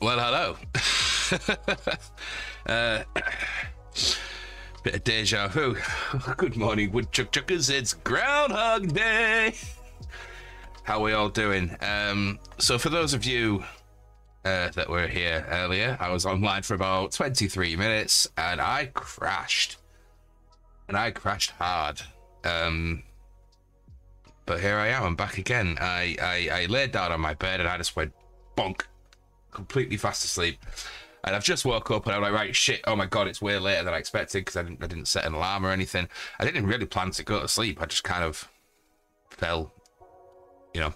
Well, hello. uh, bit of deja vu. Good morning, woodchuck chuckers. It's Groundhog Day. How are we all doing? Um, so, for those of you uh, that were here earlier, I was online for about 23 minutes and I crashed. And I crashed hard. Um, but here I am. I'm back again. I, I, I laid down on my bed and I just went bonk, completely fast asleep. And I've just woke up and I'm like, right, shit, oh my god, it's way later than I expected because I didn't, I didn't set an alarm or anything. I didn't really plan to go to sleep. I just kind of fell, you know.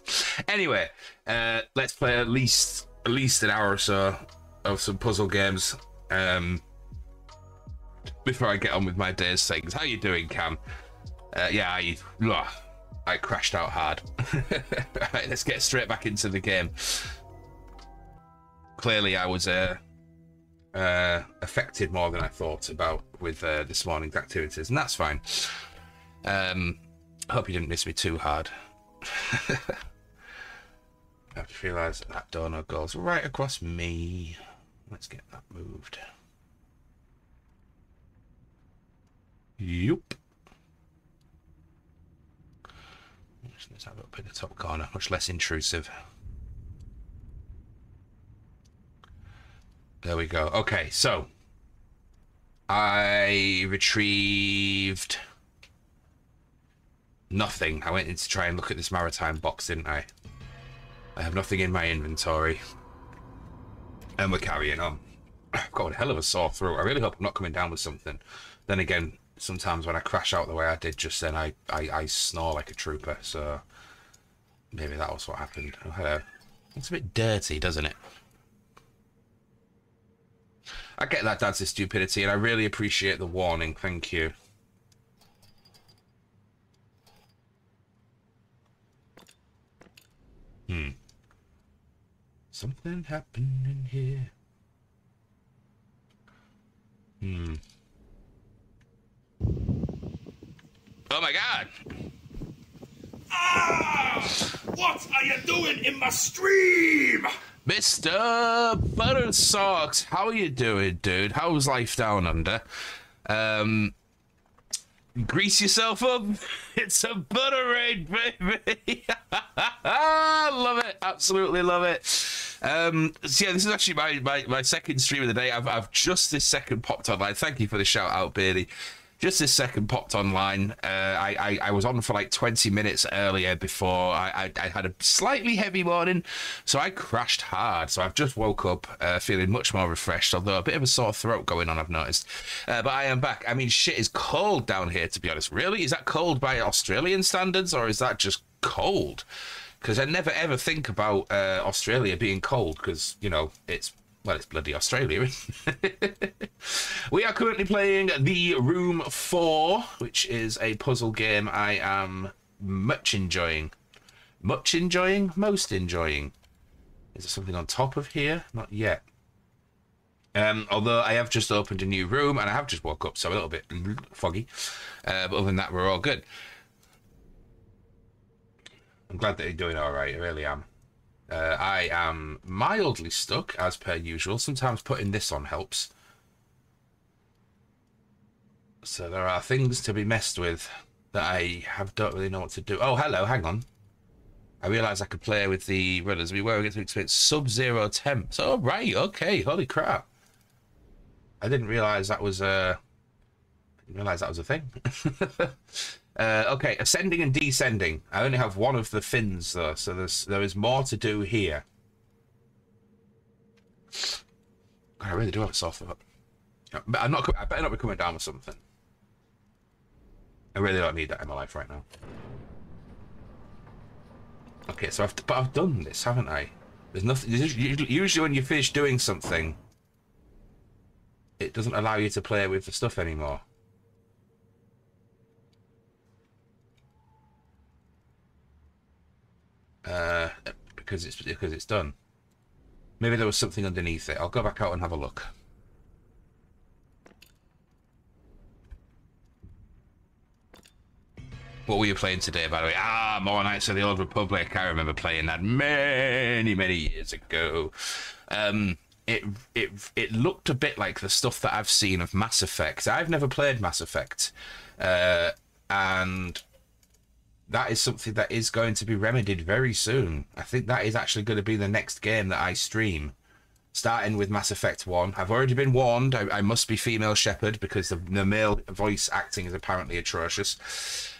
Anyway, uh, let's play at least at least an hour or so of some puzzle games um, before I get on with my day's things. How you doing, Cam? Uh, yeah, I, ugh, I crashed out hard. right, let's get straight back into the game. Clearly, I was uh, uh, affected more than I thought about with uh, this morning's activities, and that's fine. Um, hope you didn't miss me too hard. I just realised that, donut goes right across me. Let's get that moved. Yup. Let's have it up in the top corner, much less intrusive. There we go. Okay, so I retrieved nothing. I went in to try and look at this maritime box, didn't I? I have nothing in my inventory. And we're carrying on. I've got a hell of a sore throat. I really hope I'm not coming down with something. Then again, sometimes when I crash out the way I did just then, I, I, I snore like a trooper. So maybe that was what happened. Oh, hello. It's a bit dirty, doesn't it? I get that that's a stupidity, and I really appreciate the warning. Thank you. Hmm. Something happened in here. Hmm. Oh my god! Ah! What are you doing in my stream? Mr. Butter Socks, how are you doing, dude? How's life down under? Um, grease yourself up. It's a butter raid, baby. love it. Absolutely love it. Um, so yeah, this is actually my, my, my second stream of the day. I've, I've just this second popped online. Thank you for the shout out, Beardy just this second popped online. Uh, I, I, I was on for like 20 minutes earlier before I, I, I, had a slightly heavy morning, so I crashed hard. So I've just woke up uh, feeling much more refreshed, although a bit of a sore throat going on, I've noticed. Uh, but I am back. I mean, shit is cold down here, to be honest. Really? Is that cold by Australian standards, or is that just cold? Because I never ever think about uh, Australia being cold, because, you know, it's well, it's bloody Australia. we are currently playing The Room 4, which is a puzzle game I am much enjoying. Much enjoying? Most enjoying. Is there something on top of here? Not yet. Um, although I have just opened a new room and I have just woke up, so a little bit foggy. Uh, but other than that, we're all good. I'm glad that you're doing all right. I really am. Uh, I am mildly stuck, as per usual. Sometimes putting this on helps. So there are things to be messed with that I have don't really know what to do. Oh, hello, hang on. I realised I could play with the runners. We were going to experience sub-zero temps. Oh, right, okay, holy crap. I didn't realise that was a... Uh, didn't realise that was a thing. Uh, okay, ascending and descending. I only have one of the fins though, so there's there is more to do here. God, I really do have a soft. But I'm not. I better not be coming down with something. I really don't need that in my life right now. Okay, so I've but I've done this, haven't I? There's nothing. Usually, when you finish doing something, it doesn't allow you to play with the stuff anymore. Uh, because it's because it's done. Maybe there was something underneath it. I'll go back out and have a look. What were you playing today, by the way? Ah, more Knights of the Old Republic. I remember playing that many, many years ago. Um, it it it looked a bit like the stuff that I've seen of Mass Effect. I've never played Mass Effect, uh, and that is something that is going to be remedied very soon. I think that is actually going to be the next game that I stream starting with Mass Effect 1. I've already been warned I, I must be female Shepard because the, the, male voice acting is apparently atrocious.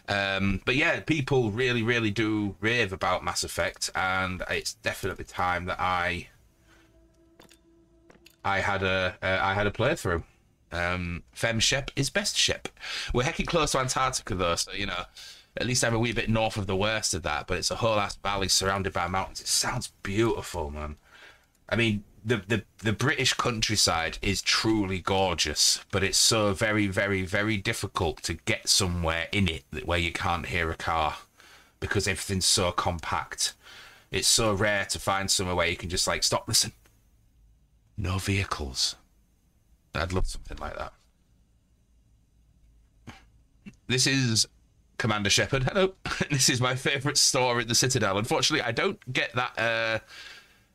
Um, but yeah, people really, really do rave about Mass Effect, and it's definitely time that I I had a uh, I had a playthrough. Um, Fem Shep is best Shep. We're hecking close to Antarctica though, so you know at least I'm a wee bit north of the worst of that. But it's a whole ass valley surrounded by mountains. It sounds beautiful, man. I mean, the, the the British countryside is truly gorgeous, but it's so very, very, very difficult to get somewhere in it where you can't hear a car because everything's so compact. It's so rare to find somewhere where you can just like stop, listen. No vehicles. I'd love something like that. This is Commander Shepard. Hello. this is my favourite store in the Citadel. Unfortunately, I don't get that. Uh,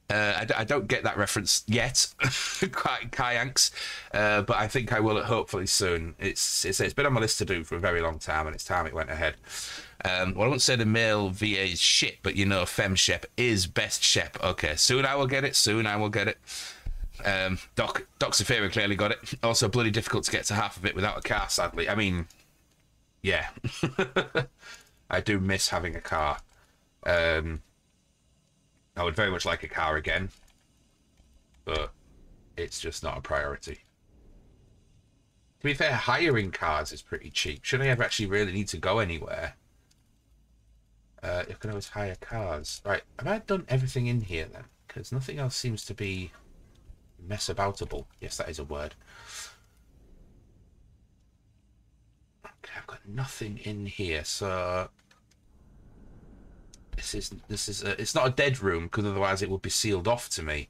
uh, I, I, don't get that reference yet, quite Kyanks, uh, but I think I will hopefully soon. It's, it's it's been on my list to do for a very long time, and it's time it went ahead. Um, well, I won't say the male VA is shit, but you know, Fem Shep is best Shep. Okay, soon I will get it. Soon I will get it. Um, Doc Doc Saphira clearly got it. Also, bloody difficult to get to half of it without a car. Sadly, I mean, yeah, I do miss having a car. Um, I would very much like a car again, but it's just not a priority. To be fair, hiring cars is pretty cheap. Should I ever actually really need to go anywhere? Uh, you can always hire cars. Right, have I done everything in here then? Because nothing else seems to be mess aboutable. Yes, that is a word. Okay, I've got nothing in here, so this is this is a, it's not a dead room because otherwise it would be sealed off to me.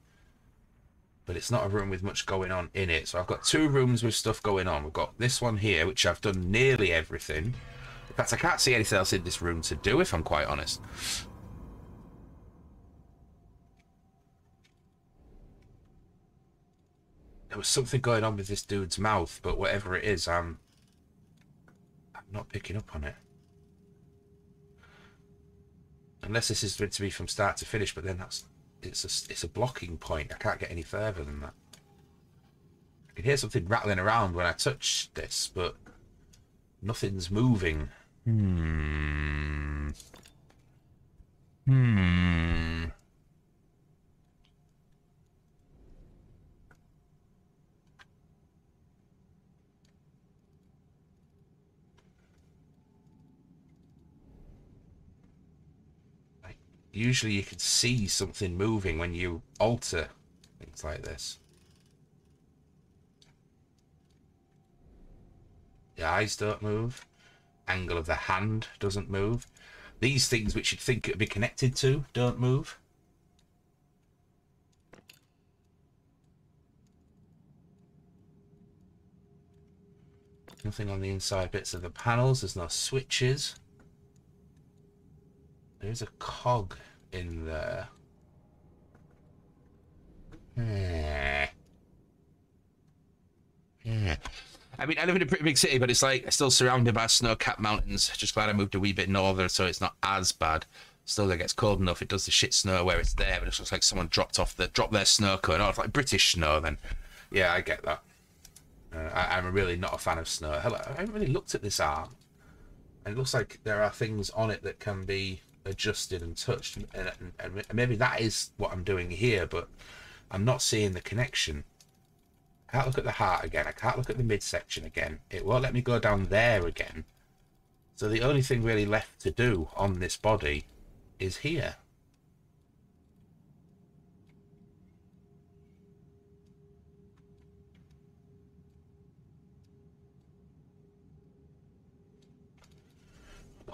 But it's not a room with much going on in it. So I've got two rooms with stuff going on. We've got this one here, which I've done nearly everything. In fact, I can't see anything else in this room to do, if I'm quite honest. There was something going on with this dude's mouth, but whatever it is, I'm not picking up on it. Unless this is meant to be from start to finish, but then that's it's a it's a blocking point. I can't get any further than that. I can hear something rattling around when I touch this, but nothing's moving. Hmm. Hmm. Usually you can see something moving when you alter things like this. The eyes don't move. Angle of the hand doesn't move. These things which you'd think it would be connected to don't move. Nothing on the inside bits of the panels. There's no switches. There's a cog in there. Yeah. Yeah. I mean, I live in a pretty big city, but it's like still surrounded by snow-capped mountains. Just glad I moved a wee bit northern, so it's not as bad. Still, it gets cold enough. It does the shit snow where it's there, but it looks like someone dropped off the dropped their snow cone. Oh, it's like British snow. Then, yeah, I get that. Uh, I, am really not a fan of snow. Hello, I haven't really looked at this arm, and it looks like there are things on it that can be adjusted and touched, and, and, and maybe that is what I'm doing here, but I'm not seeing the connection. I can't look at the heart again. I can't look at the midsection again. It won't let me go down there again. So the only thing really left to do on this body is here.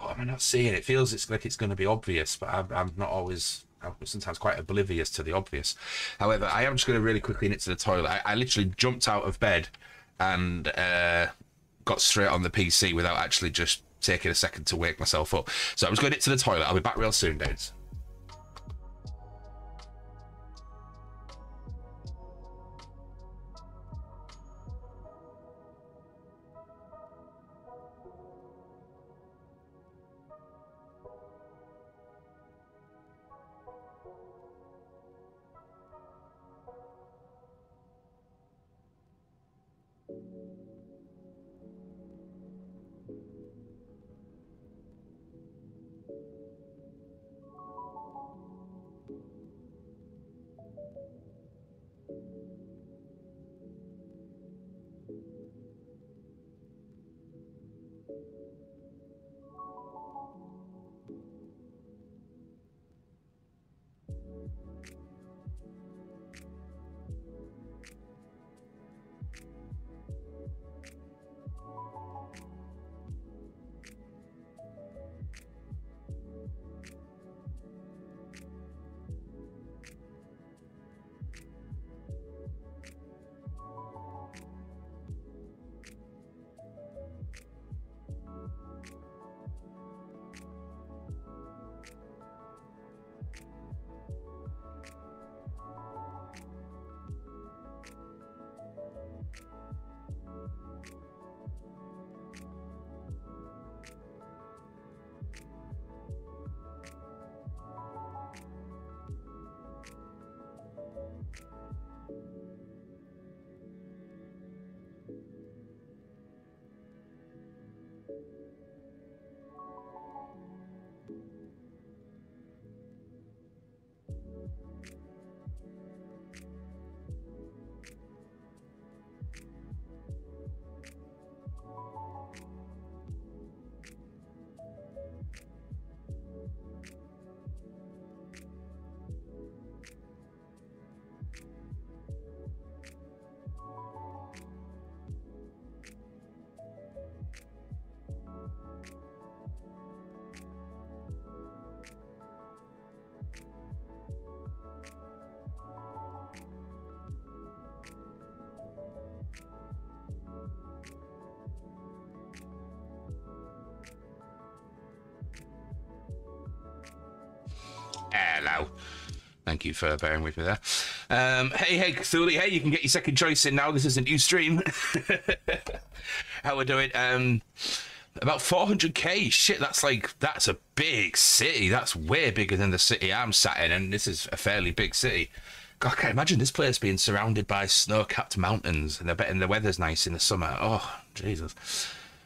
What am I not seeing? It feels it's like it's going to be obvious, but I'm, I'm not always. I'm sometimes quite oblivious to the obvious. However, I am just going to really quickly nit to the toilet. I, I literally jumped out of bed and uh, got straight on the PC without actually just taking a second to wake myself up. So I'm just going to the toilet. I'll be back real soon, dudes. Thank you for bearing with me there. Um, hey, hey, Cthulhu. Hey, you can get your second choice in now. This is a new stream. How we doing? Um, about 400k. Shit, that's like that's a big city. That's way bigger than the city I'm sat in, and this is a fairly big city. God, I can't imagine this place being surrounded by snow-capped mountains, and I bet the weather's nice in the summer. Oh, Jesus.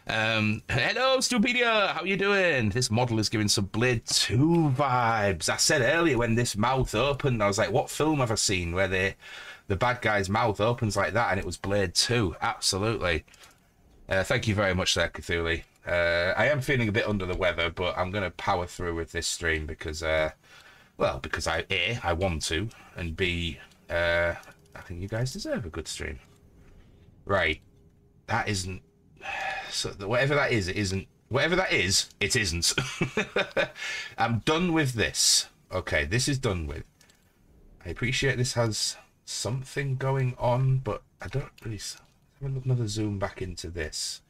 Um, hello, Stupedia. How you doing? This model is giving some Blade 2 vibes. I said earlier when this mouth opened, I was like, what film have I seen where they, the bad guy's mouth opens like that? And it was Blade 2. Absolutely. Uh, thank you very much there, Cthulhu. Uh, I am feeling a bit under the weather, but I'm going to power through with this stream because, uh, well, because I, A, I want to, and B, uh, I think you guys deserve a good stream. Right. That isn't so whatever that is, it isn't. Whatever that is, it isn't. I'm done with this. Okay, this is done with. I appreciate this has something going on, but I don't really. Have another zoom back into this.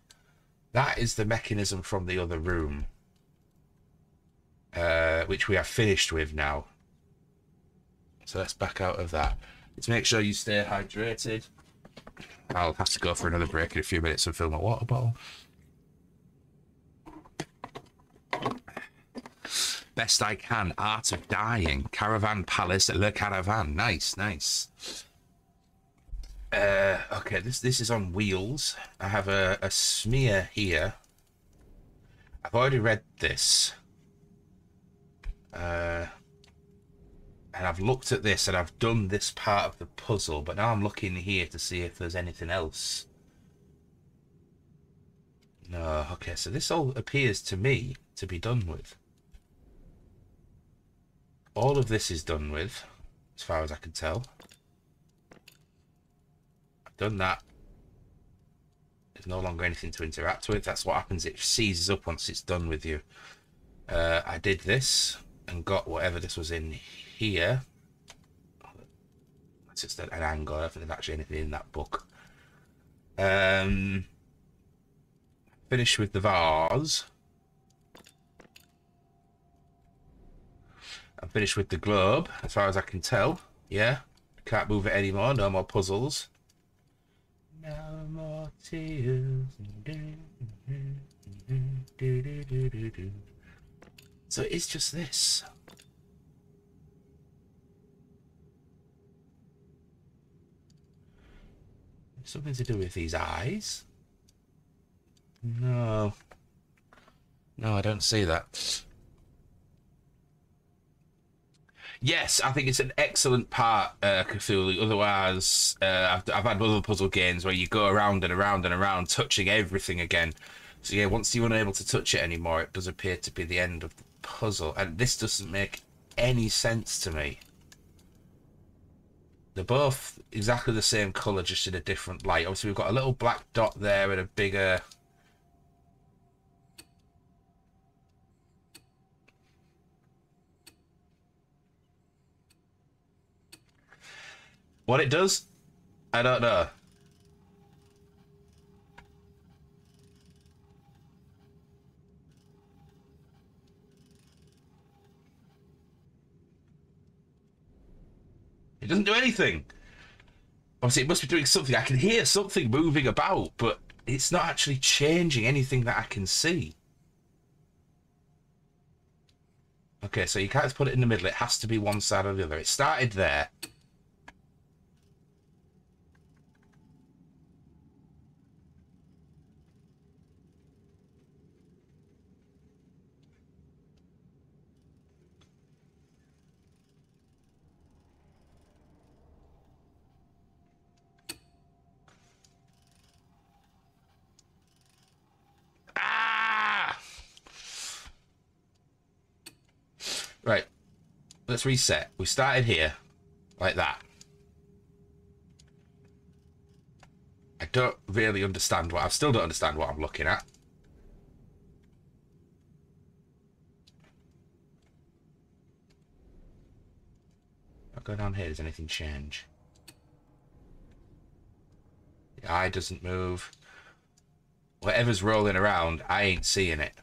That is the mechanism from the other room, uh, which we are finished with now. So let's back out of that. Let's make sure you stay hydrated. I'll have to go for another break in a few minutes and fill my water bottle. Best I can. Art of Dying. Caravan Palace. At Le Caravan. Nice, nice. Uh, okay, this this is on wheels. I have a, a smear here. I've already read this. Uh, and I've looked at this and I've done this part of the puzzle, but now I'm looking here to see if there's anything else. No, okay, so this all appears to me to be done with. All of this is done with, as far as I can tell. I've done that. There's no longer anything to interact with. That's what happens. It seizes up once it's done with you. Uh, I did this and got whatever this was in here. That's just an angle. I don't think there's actually anything in that book. Um, finish with the vase. I'm finished with the globe, as far as I can tell. Yeah, can't move it anymore. No more puzzles. No more tears. So it's just this. Something to do with these eyes? No. No, I don't see that. Yes, I think it's an excellent part, uh, Cthulhu. Otherwise, uh, I've, I've had other puzzle games where you go around and around and around, touching everything again. So yeah, once you're unable to touch it anymore, it does appear to be the end of the puzzle. And this doesn't make any sense to me. They're both exactly the same colour, just in a different light. Obviously, we've got a little black dot there and a bigger... What it does? I don't know. It doesn't do anything. Obviously, it must be doing something. I can hear something moving about, but it's not actually changing anything that I can see. Okay, so you can't put it in the middle. It has to be one side or the other. It started there. Ah! Right. Let's reset. We started here, like that. I don't really understand what... I still don't understand what I'm looking at. I'll go down here. Does anything change? The eye doesn't move. Whatever's rolling around, I ain't seeing it.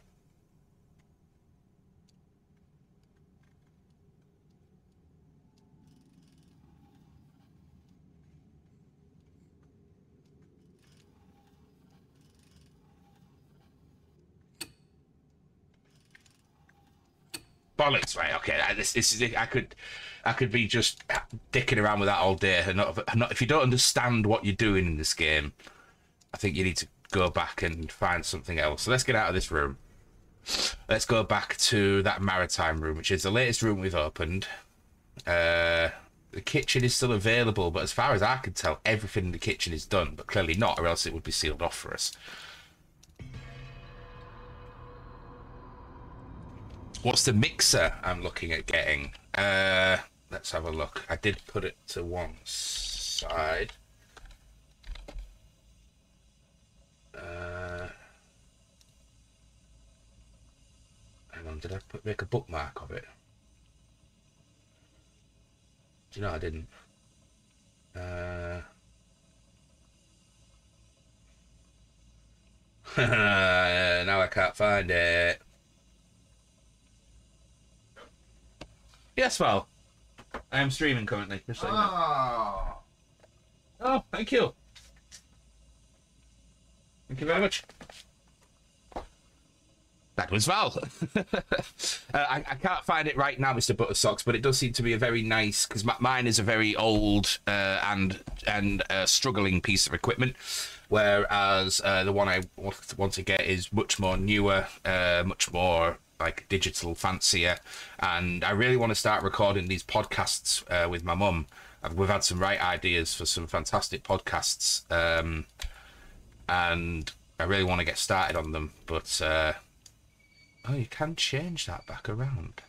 Bollocks, right? Okay, this this is I could I could be just dicking around with that all day. And not, not if you don't understand what you're doing in this game, I think you need to go back and find something else. So let's get out of this room. Let's go back to that maritime room, which is the latest room we've opened. Uh, the kitchen is still available, but as far as I can tell, everything in the kitchen is done, but clearly not, or else it would be sealed off for us. What's the mixer I'm looking at getting? Uh, let's have a look. I did put it to one side. Uh, hang on, did I put make a bookmark of it? Do you know I didn't? Uh, now I can't find it. Yes, Val. I am streaming currently. Just so you know. Oh. Oh, thank you. Thank you very much. That was Val. uh, I, I can't find it right now, Mr. Butter Buttersocks, but it does seem to be a very nice because mine is a very old uh, and and uh, struggling piece of equipment, whereas uh, the one I want want to get is much more newer, uh, much more like digital, fancier, and I really want to start recording these podcasts uh, with my mum. We've had some right ideas for some fantastic podcasts. Um, and I really want to get started on them, but uh, oh, you can change that back around.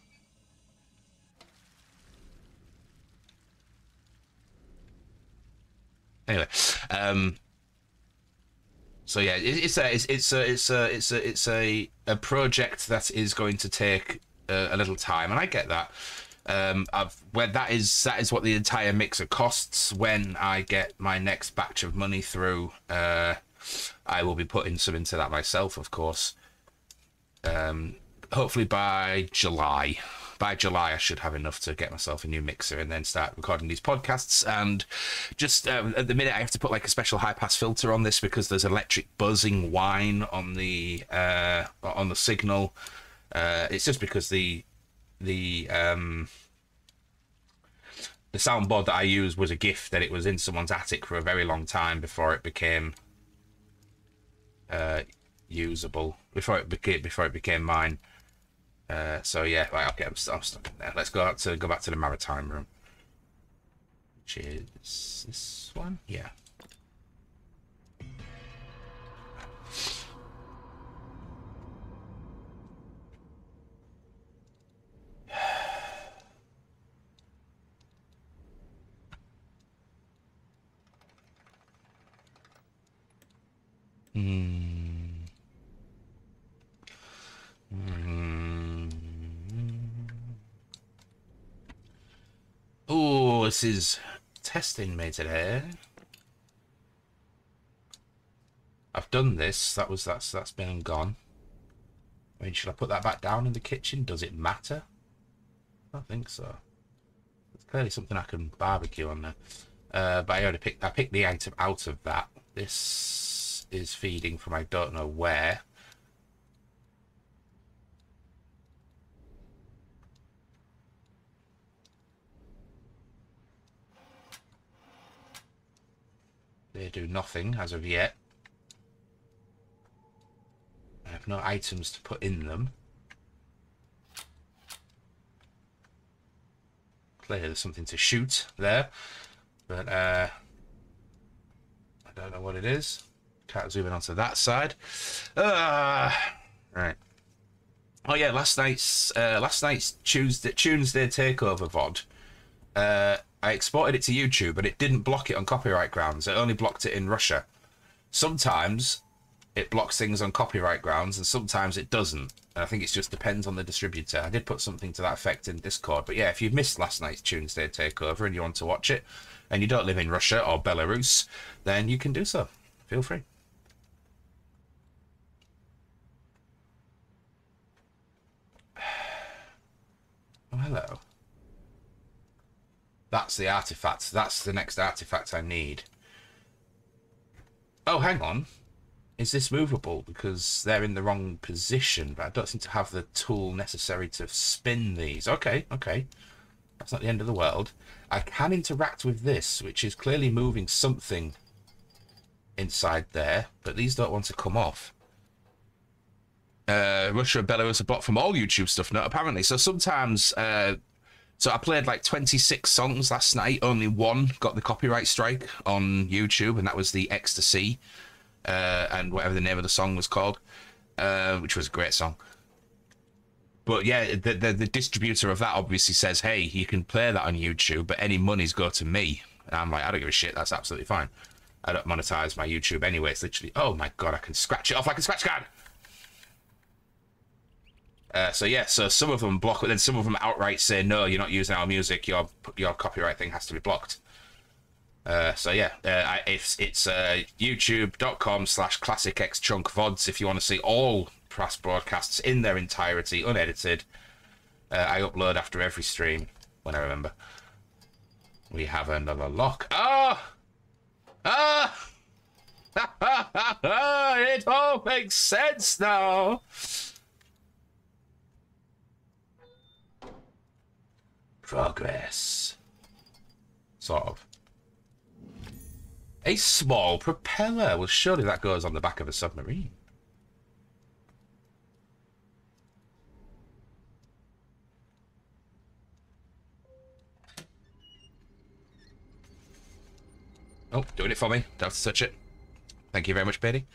Anyway, um, so yeah, it, it's a it's, it's a it's a it's a it's a a project that is going to take a, a little time, and I get that. Um, I've where that is that is what the entire mixer costs. When I get my next batch of money through, uh, I will be putting some into that myself, of course. Um, hopefully by July, by July, I should have enough to get myself a new mixer and then start recording these podcasts. And just uh, at the minute, I have to put like a special high pass filter on this because there's electric buzzing whine on the uh, on the signal. Uh, it's just because the the um, the soundboard that I used was a gift that it was in someone's attic for a very long time before it became uh, usable. Before it became before it became mine. Uh, so yeah, right, okay, I'm, I'm stuck there. Let's go out to go back to the maritime room, which is this one. Yeah. Is testing me today. I've done this. That was that's that's been gone. I mean, should I put that back down in the kitchen? Does it matter? I don't think so. It's clearly something I can barbecue on there. Uh, but I already picked I picked the item out of that. This is feeding from I don't know where. They do nothing as of yet. I have no items to put in them. Clearly there's something to shoot there. But uh, I don't know what it is. Can't zoom in onto that side. Uh, right. Oh yeah, last night's uh, last night's Tuesday Tuesday takeover VOD. Uh, I exported it to YouTube, but it didn't block it on copyright grounds. It only blocked it in Russia. Sometimes it blocks things on copyright grounds, and sometimes it doesn't. And I think it just depends on the distributor. I did put something to that effect in Discord. But yeah, if you've missed last night's Tuesday takeover and you want to watch it, and you don't live in Russia or Belarus, then you can do so. Feel free. Oh, hello. That's the artifact. That's the next artifact I need. Oh, hang on. Is this movable? Because they're in the wrong position, but I don't seem to have the tool necessary to spin these. Okay, okay. That's not the end of the world. I can interact with this, which is clearly moving something inside there, but these don't want to come off. Uh, Russia and Belarus are blocked from all YouTube stuff now, apparently. So sometimes uh, so I played like 26 songs last night. Only one got the copyright strike on YouTube, and that was the Ecstasy, uh, and whatever the name of the song was called, uh, which was a great song. But yeah, the, the, the distributor of that obviously says, "Hey, you can play that on YouTube, but any monies go to me." And I'm like, I don't give a shit. That's absolutely fine. I don't monetize my YouTube anyway. It's literally, oh my god, I can scratch it off like a scratch card. Uh, so yeah, so some of them block, but then some of them outright say no, you're not using our music. Your your copyright thing has to be blocked. Uh, so yeah, uh, it's it's uh, youtube.com slash vods if you want to see all past broadcasts in their entirety, unedited. Uh, I upload after every stream when I remember. We have another lock. Ah, ah, it all makes sense now. Progress. Sort of. A small propeller. Well, surely that goes on the back of a submarine. Oh, doing it for me. Don't have to touch it. Thank you very much, Betty.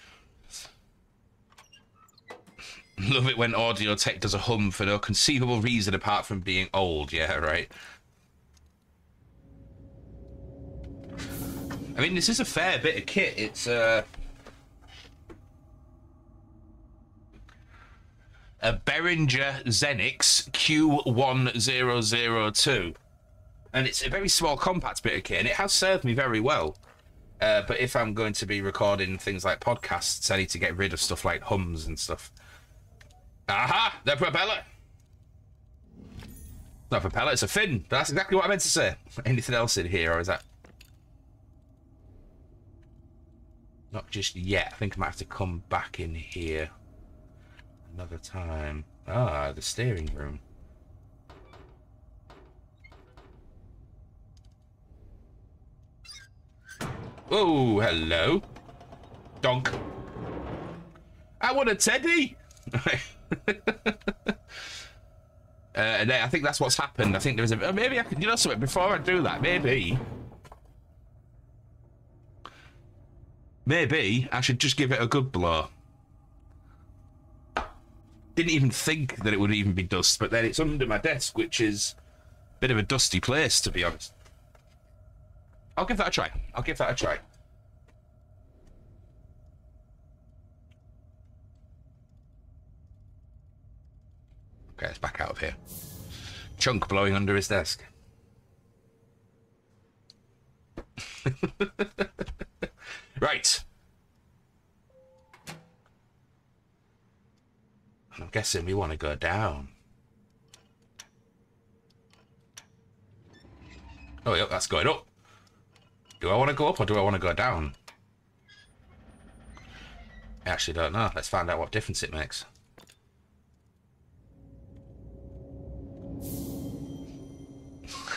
Love it when audio tech does a hum for no conceivable reason apart from being old. Yeah, right. I mean, this is a fair bit of kit. It's uh, a Behringer Xenyx Q1002. And it's a very small, compact bit of kit, and it has served me very well. Uh, but if I'm going to be recording things like podcasts, I need to get rid of stuff like hums and stuff. Aha! The propeller! Not a pellet, it's a fin. That's exactly what I meant to say. Anything else in here, or is that... Not just yet. I think I might have to come back in here another time. Ah, the steering room. Oh, hello. Donk. I want a teddy! Uh, and I think that's what's happened. I think there's a maybe I can you know something before I do that. Maybe, maybe I should just give it a good blow. Didn't even think that it would even be dust, but then it's under my desk, which is a bit of a dusty place to be honest. I'll give that a try. I'll give that a try. Okay, let's back out of here. Chunk blowing under his desk. right. I'm guessing we want to go down. Oh, yep, that's going up. Do I want to go up or do I want to go down? I actually don't know. Let's find out what difference it makes.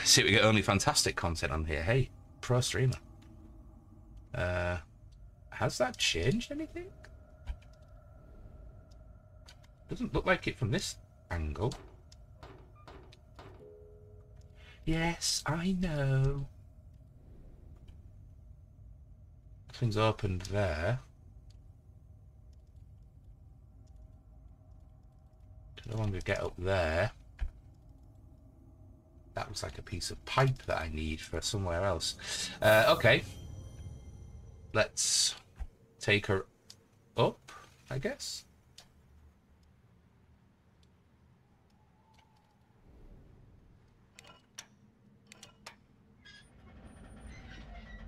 See, we get only fantastic content on here. Hey, pro streamer. Uh, has that changed anything? Doesn't look like it from this angle. Yes, I know. Nothing's opened there. No longer get up there. That looks like a piece of pipe that I need for somewhere else. Uh, okay. Let's take her up, I guess.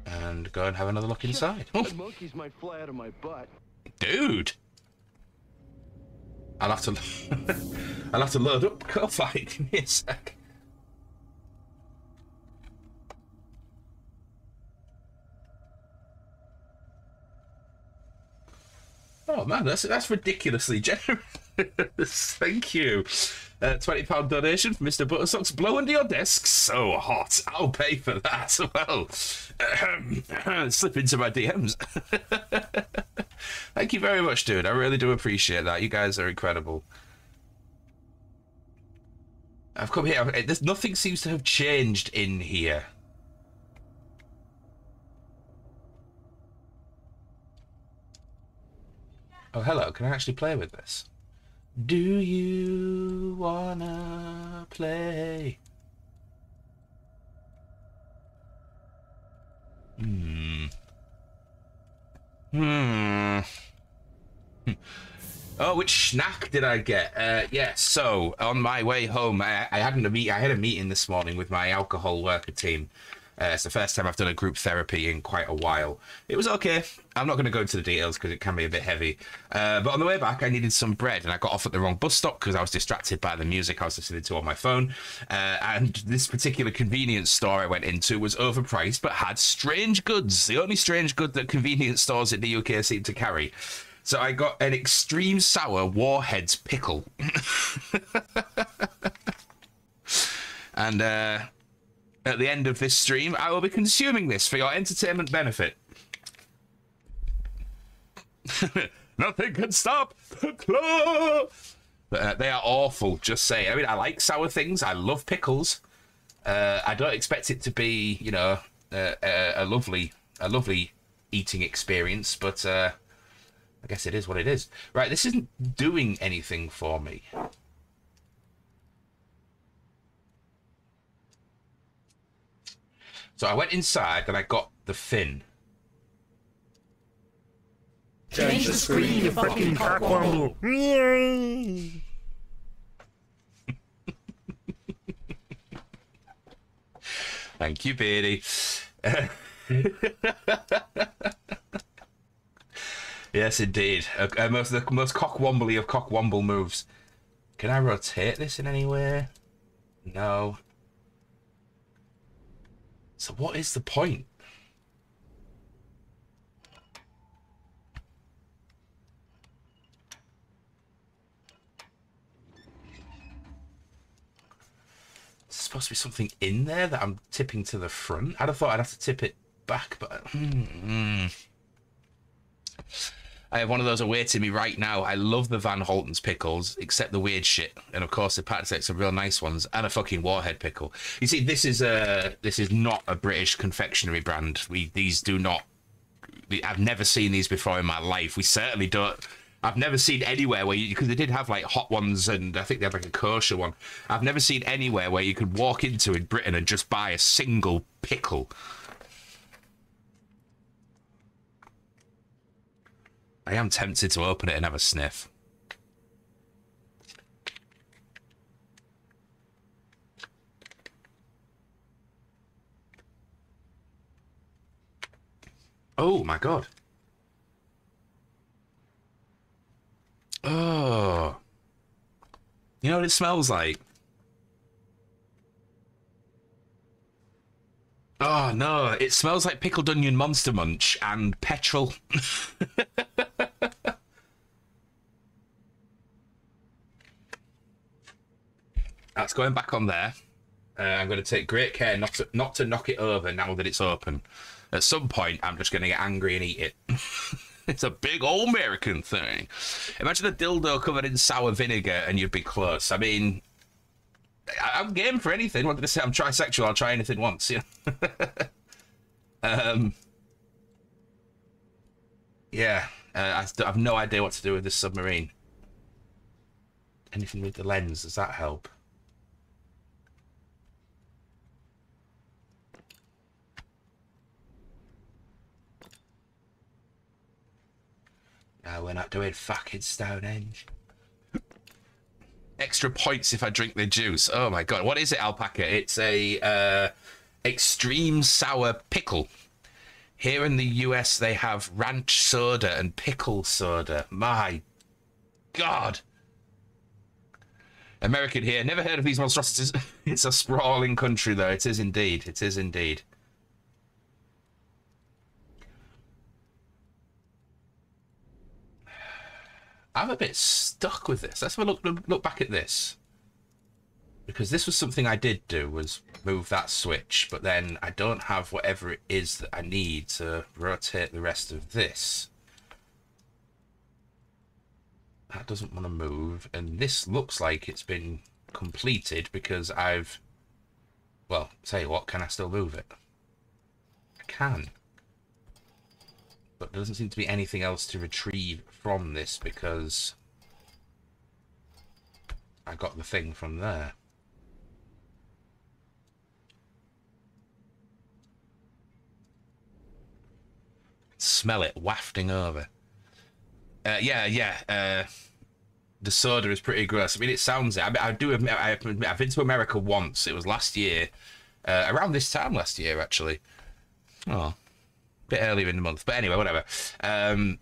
And go and have another look inside. Monkeys might fly out of my butt. Dude! I'll have to I'll have to load up Ko-Fi. Give me a sec. Oh man, that's that's ridiculously generous. Thank you. Uh, Twenty pound donation from Mr. Buttersocks. Blow under your desk. So hot. I'll pay for that. As well, slip into my DMs. Thank you very much, dude. I really do appreciate that. You guys are incredible. I've come here. There's nothing seems to have changed in here. Oh, hello. Can I actually play with this? Do you wanna play? Hmm. Hmm. Oh, which snack did I get? Uh, yes. Yeah, so on my way home, I, I had a meet. I had a meeting this morning with my alcohol worker team, uh, it's the first time I've done a group therapy in quite a while. It was okay. I'm not going to go into the details because it can be a bit heavy. Uh, but on the way back, I needed some bread and I got off at the wrong bus stop because I was distracted by the music I was listening to on my phone. Uh, and this particular convenience store I went into was overpriced but had strange goods. The only strange good that convenience stores in the UK seem to carry. So I got an extreme sour Warheads pickle. and uh, at the end of this stream, I will be consuming this for your entertainment benefit. Nothing can stop the claw. Uh, they are awful. Just say. I mean, I like sour things. I love pickles. Uh, I don't expect it to be, you know, uh, a, a, lovely, a lovely eating experience, but uh, I guess it is what it is. Right, this isn't doing anything for me. So I went inside and I got the fin. Change the screen, you fucking cockwomble. Thank you, Beardy. yes, indeed. Uh, most the most cockwombly of cockwomble moves. Can I rotate this in any way? No. So what is the point? Supposed to be something in there that I'm tipping to the front? I'd have thought I'd have to tip it back, but... Hmm. I have one of those awaiting me right now. I love the Van Holten's pickles, except the weird shit, and of course the Patek some real nice ones, and a fucking Warhead pickle. You see, this is a this is not a British confectionery brand. We these do not. I've never seen these before in my life. We certainly don't. I've never seen anywhere where you because they did have like hot ones and I think they had like a kosher one. I've never seen anywhere where you could walk into in Britain and just buy a single pickle. I am tempted to open it and have a sniff. Oh my god. Oh. You know what it smells like? Oh no, it smells like pickled onion monster munch and petrol. That's going back on there. Uh, I'm going to take great care not to, not to knock it over now that it's open. At some point, I'm just going to get angry and eat it. it's a big old American thing. Imagine a dildo covered in sour vinegar and you'd be close. I mean, I, am game for anything. What did I say? I'm trisexual. I'll try anything once. Yeah. um. Yeah. Uh, I have no idea what to do with this submarine. Anything with the lens? Does that help? No, we're not doing fucking Stonehenge. Extra points if I drink the juice. Oh my god, what is it, alpaca? It's a uh, extreme sour pickle. Here in the US, they have ranch soda and pickle soda. My god. American here. Never heard of these monstrosities. it's a sprawling country, though. It is indeed. It is indeed. I'm a bit stuck with this. Let's have a look, look, back at this. Because this was something I did do, was move that switch, but then I don't have whatever it is that I need to rotate the rest of this. That doesn't want to move, and this looks like it's been completed because I've... Well, tell you what, can I still move it? I can but there doesn't seem to be anything else to retrieve from this because I got the thing from there. Smell it wafting over. Uh, yeah, yeah. Uh, the soda is pretty gross. I mean, it sounds. I, mean, I do admit, I, have been to America once. It was last year, uh, around this time last year, actually. Oh, bit earlier in the month. But anyway, whatever. Um,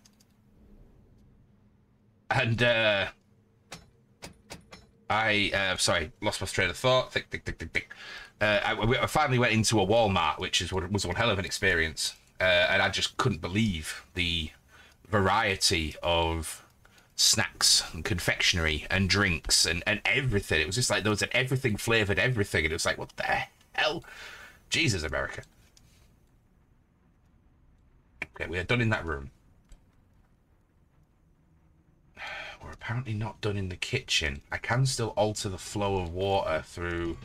and uh, I, uh, sorry, lost my train of thought. Thick, thick, thick, thick, thick. Uh, I, I, finally went into a Walmart, which is what was one hell of an experience, uh, and I just couldn't believe the variety of snacks and confectionery and drinks and, and everything. It was just like there was an everything flavored everything, and it was like, what the hell? Jesus, America. Okay, we are done in that room. We're apparently not done in the kitchen. I can still alter the flow of water through...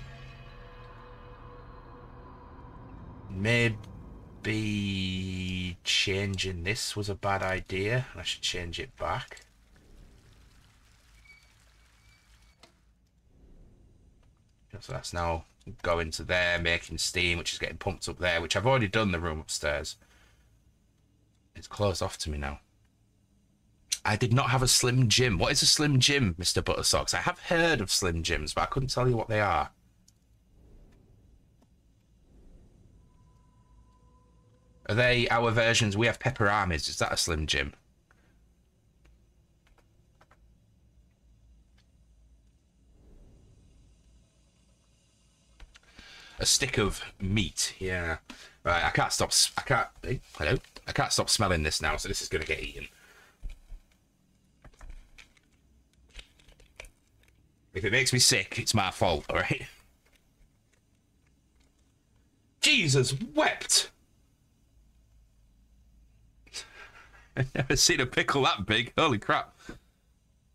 Maybe changing this was a bad idea. I should change it back. So that's now going to there, making steam, which is getting pumped up there, which I've already done the room upstairs. It's closed off to me now. I did not have a Slim Jim. What is a Slim Jim, Mr. Buttersocks? I have heard of Slim Jims, but I couldn't tell you what they are. Are they our versions? We have Peperamis. Is that a Slim Jim? A stick of meat. Yeah. Right. I can't stop. I can't. Hey, hello. I can't stop smelling this now. So this is gonna get eaten. If it makes me sick, it's my fault. All right. Jesus wept. I've never seen a pickle that big. Holy crap.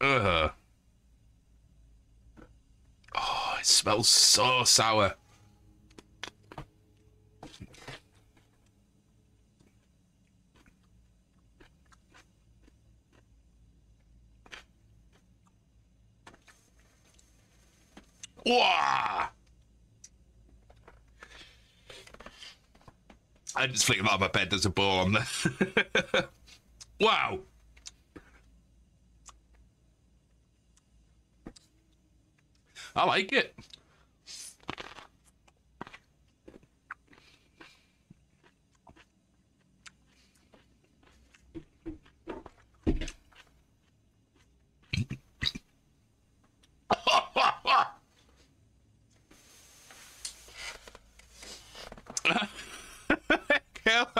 Ugh. Oh, it smells so sour. Wah! I just flicked them out of my bed. There's a ball on there. wow. I like it.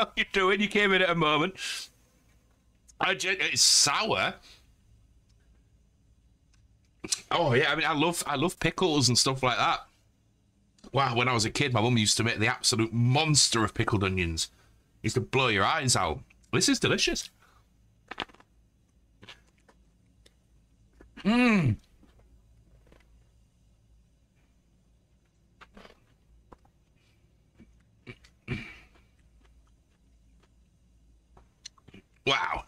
How you doing? You came in at a moment. I ju- uh, it's sour. Oh yeah, I mean, I love I love pickles and stuff like that. Wow, when I was a kid, my mum used to make the absolute monster of pickled onions. Used to blow your eyes out. This is delicious. Mmm. Wow.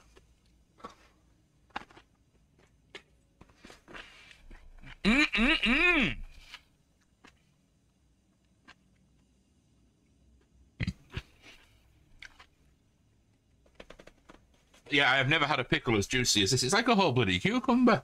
Mm-mm-mm. Yeah, I've never had a pickle as juicy as this. It's like a whole bloody cucumber.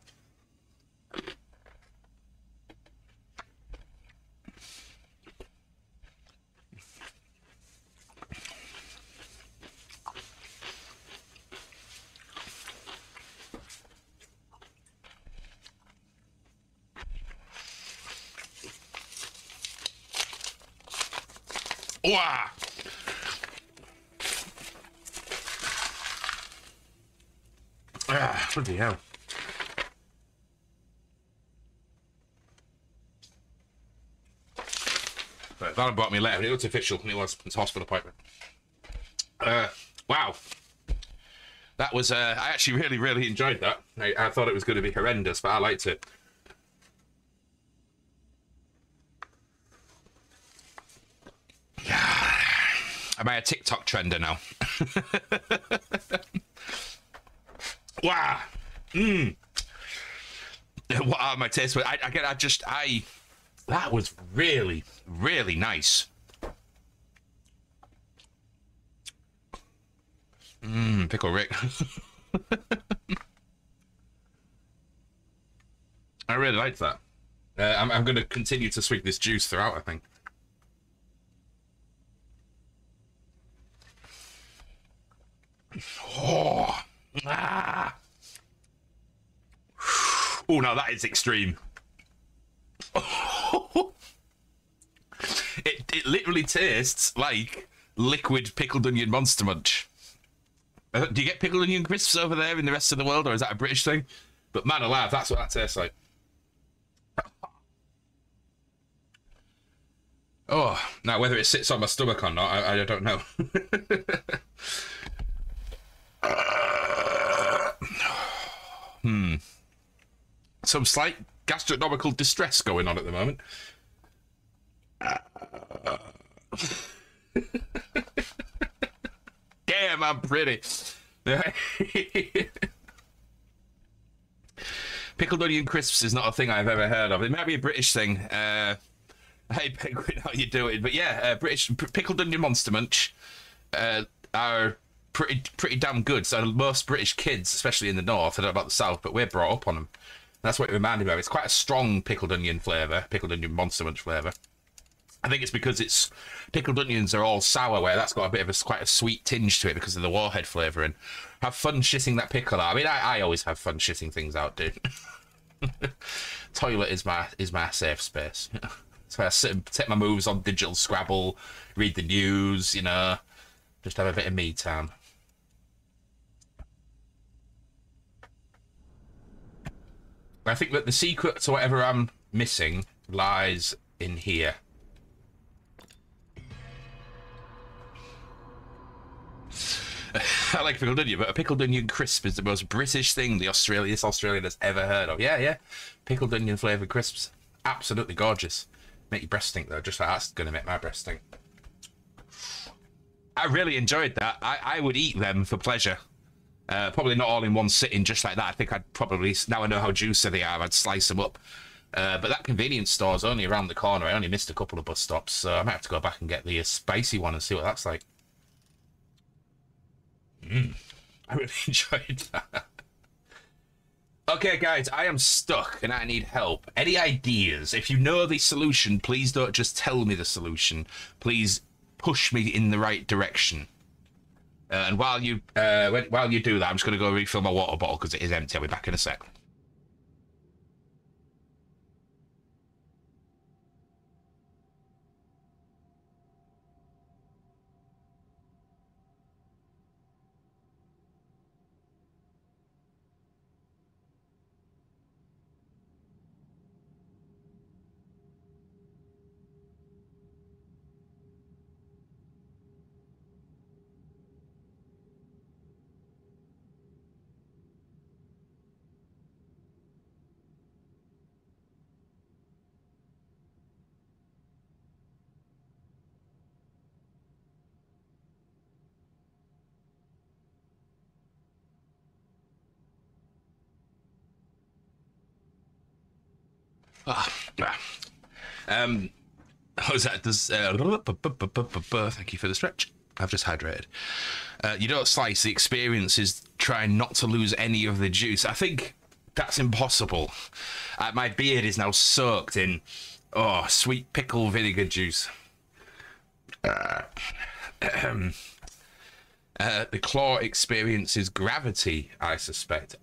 Wow. Ah, bloody hell. Right, that brought me letter. It looks official. It was. It's hospital appointment. Uh, wow. That was. Uh, I actually really, really enjoyed that. I, I thought it was going to be horrendous, but I liked it. Am I a TikTok trender now? wow. Mmm. What are my tastes? I, I get. I just. I. That was really, really nice. Mmm, pickle Rick. I really liked that. Uh, I'm, I'm going to continue to swig this juice throughout. I think. Oh, ah. oh no, that is extreme. it it literally tastes like liquid pickled onion monster munch. Uh, Do you get pickled onion crisps over there in the rest of the world, or is that a British thing? But man alive, that's what that tastes like. Oh, now whether it sits on my stomach or not, I, I don't know. hmm. Some slight gastronomical distress going on at the moment. Damn, I'm pretty. Pickled onion crisps is not a thing I've ever heard of. It might be a British thing. Uh, hey, Penguin, how you doing? But yeah, uh, British pickled onion monster munch uh, are pretty pretty damn good. So most British kids, especially in the north, I don't know about the south, but we're brought up on them. That's what it reminded me of. It's quite a strong pickled onion flavour, pickled onion monster munch flavour. I think it's because it's pickled onions are all sour, where that's got a bit of a quite a sweet tinge to it because of the warhead flavour. And have fun shitting that pickle out. I mean, I, I always have fun shitting things out, dude. Toilet is my is my safe space. So I sit and take my moves on digital Scrabble, read the news, you know, just have a bit of me time. I think that the secret to whatever I'm missing lies in here. I like pickled onion, but a pickled onion crisp is the most British thing the Australia Australian has ever heard of. Yeah, yeah. Pickled onion flavored crisps. Absolutely gorgeous. Make your breast stink though, just like that's gonna make my breast stink. I really enjoyed that. I, I would eat them for pleasure. Uh, probably not all in one sitting, just like that. I think I'd probably now I know how juicy they are. I'd slice them up. Uh, but that convenience store is only around the corner. I only missed a couple of bus stops, so I might have to go back and get the uh, spicy one and see what that's like. Mm, I really enjoyed that. Okay, guys, I am stuck and I need help. Any ideas? If you know the solution, please don't just tell me the solution. Please push me in the right direction. Uh, and while you uh, while you do that, I'm just going to go refill my water bottle because it is empty. I'll be back in a sec. Ah. Um, how's that? Does uh, thank you for the stretch. I've just hydrated. Uh, you don't slice. The experience is trying not to lose any of the juice. I think that's impossible. Uh, my beard is now soaked in oh sweet pickle vinegar juice. Uh, uh, the claw experiences gravity. I suspect.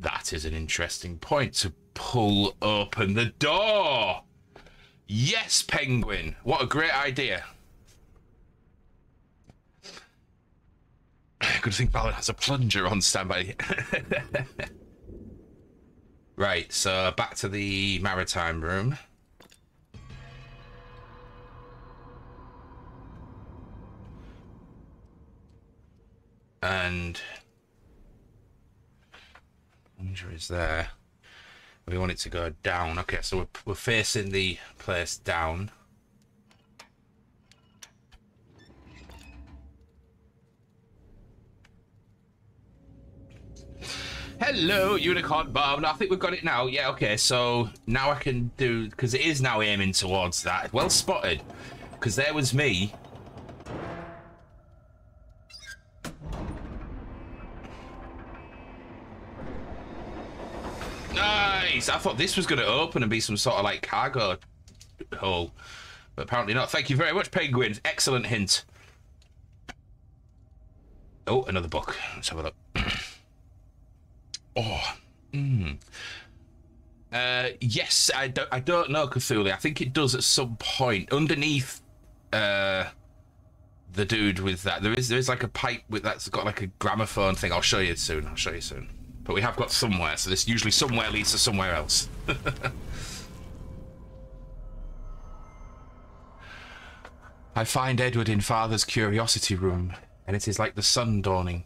That is an interesting point to pull open the door. Yes, Penguin. What a great idea. Good thing Ballard has a plunger on standby. right, so back to the maritime room. And injuries there. We want it to go down. Okay, so we're, we're facing the place down. Hello, Unicorn Bomb. I think we've got it now. Yeah, okay. So now I can do... Because it is now aiming towards that. Well spotted. Because there was me Nice! I thought this was going to open and be some sort of like cargo hole. But apparently not. Thank you very much, Penguin. Excellent hint. Oh, another book. Let's have a look. oh. Mm. Uh, yes, I don't, I don't know Cthulhu. I think it does at some point. Underneath uh, the dude with that, there is there is like a pipe with that's got like a gramophone thing. I'll show you soon. I'll show you soon. But we have got somewhere, so this usually somewhere leads to somewhere else. I find Edward in Father's curiosity room, and it is like the sun dawning.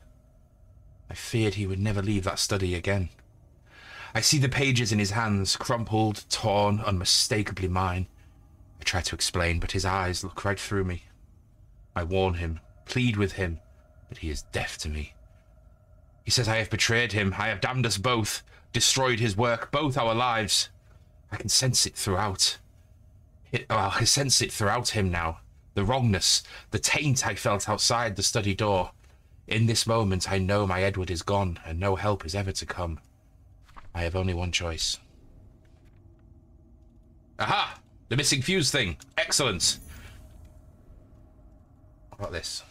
I feared he would never leave that study again. I see the pages in his hands, crumpled, torn, unmistakably mine. I try to explain, but his eyes look right through me. I warn him, plead with him, but he is deaf to me. He says I have betrayed him. I have damned us both, destroyed his work, both our lives. I can sense it throughout. It, oh, I can sense it throughout him now. The wrongness, the taint I felt outside the study door. In this moment, I know my Edward is gone, and no help is ever to come. I have only one choice. Aha! The missing fuse thing. Excellent. What about this?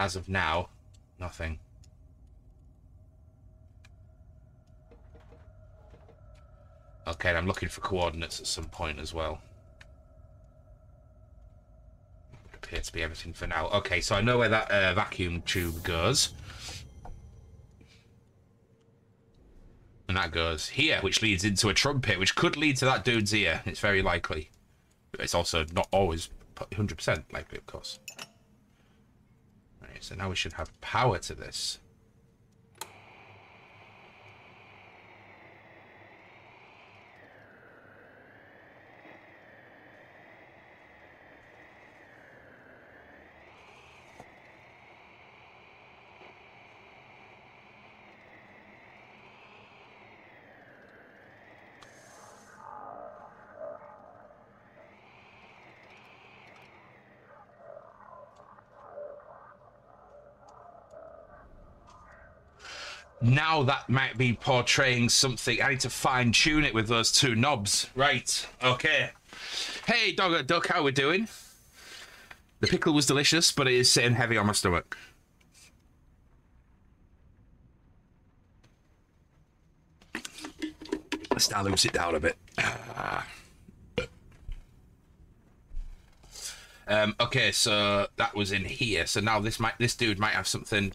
as of now, nothing. Okay, I'm looking for coordinates at some point as well. It appears to be everything for now. Okay, so I know where that uh, vacuum tube goes. And that goes here, which leads into a trumpet, which could lead to that dude's ear. It's very likely. But it's also not always 100% likely, of course. So now we should have power to this. Now that might be portraying something. I need to fine tune it with those two knobs. Right. Okay. Hey, dog duck, how we doing? The pickle was delicious, but it is sitting heavy on my stomach. Let's now loose it down a bit. Um, okay, so that was in here. So now this might this dude might have something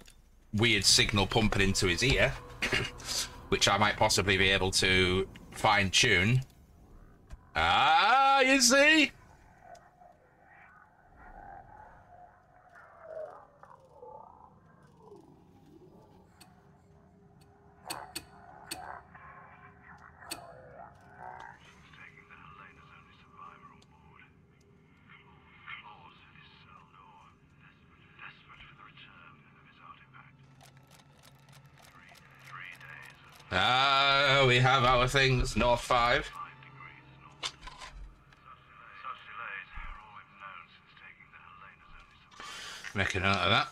weird signal pumping into his ear, which I might possibly be able to fine tune. Ah, you see? Taking the Helena's only survivor on board. Claws in his cell door. Desperate, desperate for the return of his artifact. Three, three days of Ah, we have our things. North 5. five degrees north. Such delays, such delays are all we've known since taking the Helena's only survivor. Make a note of that.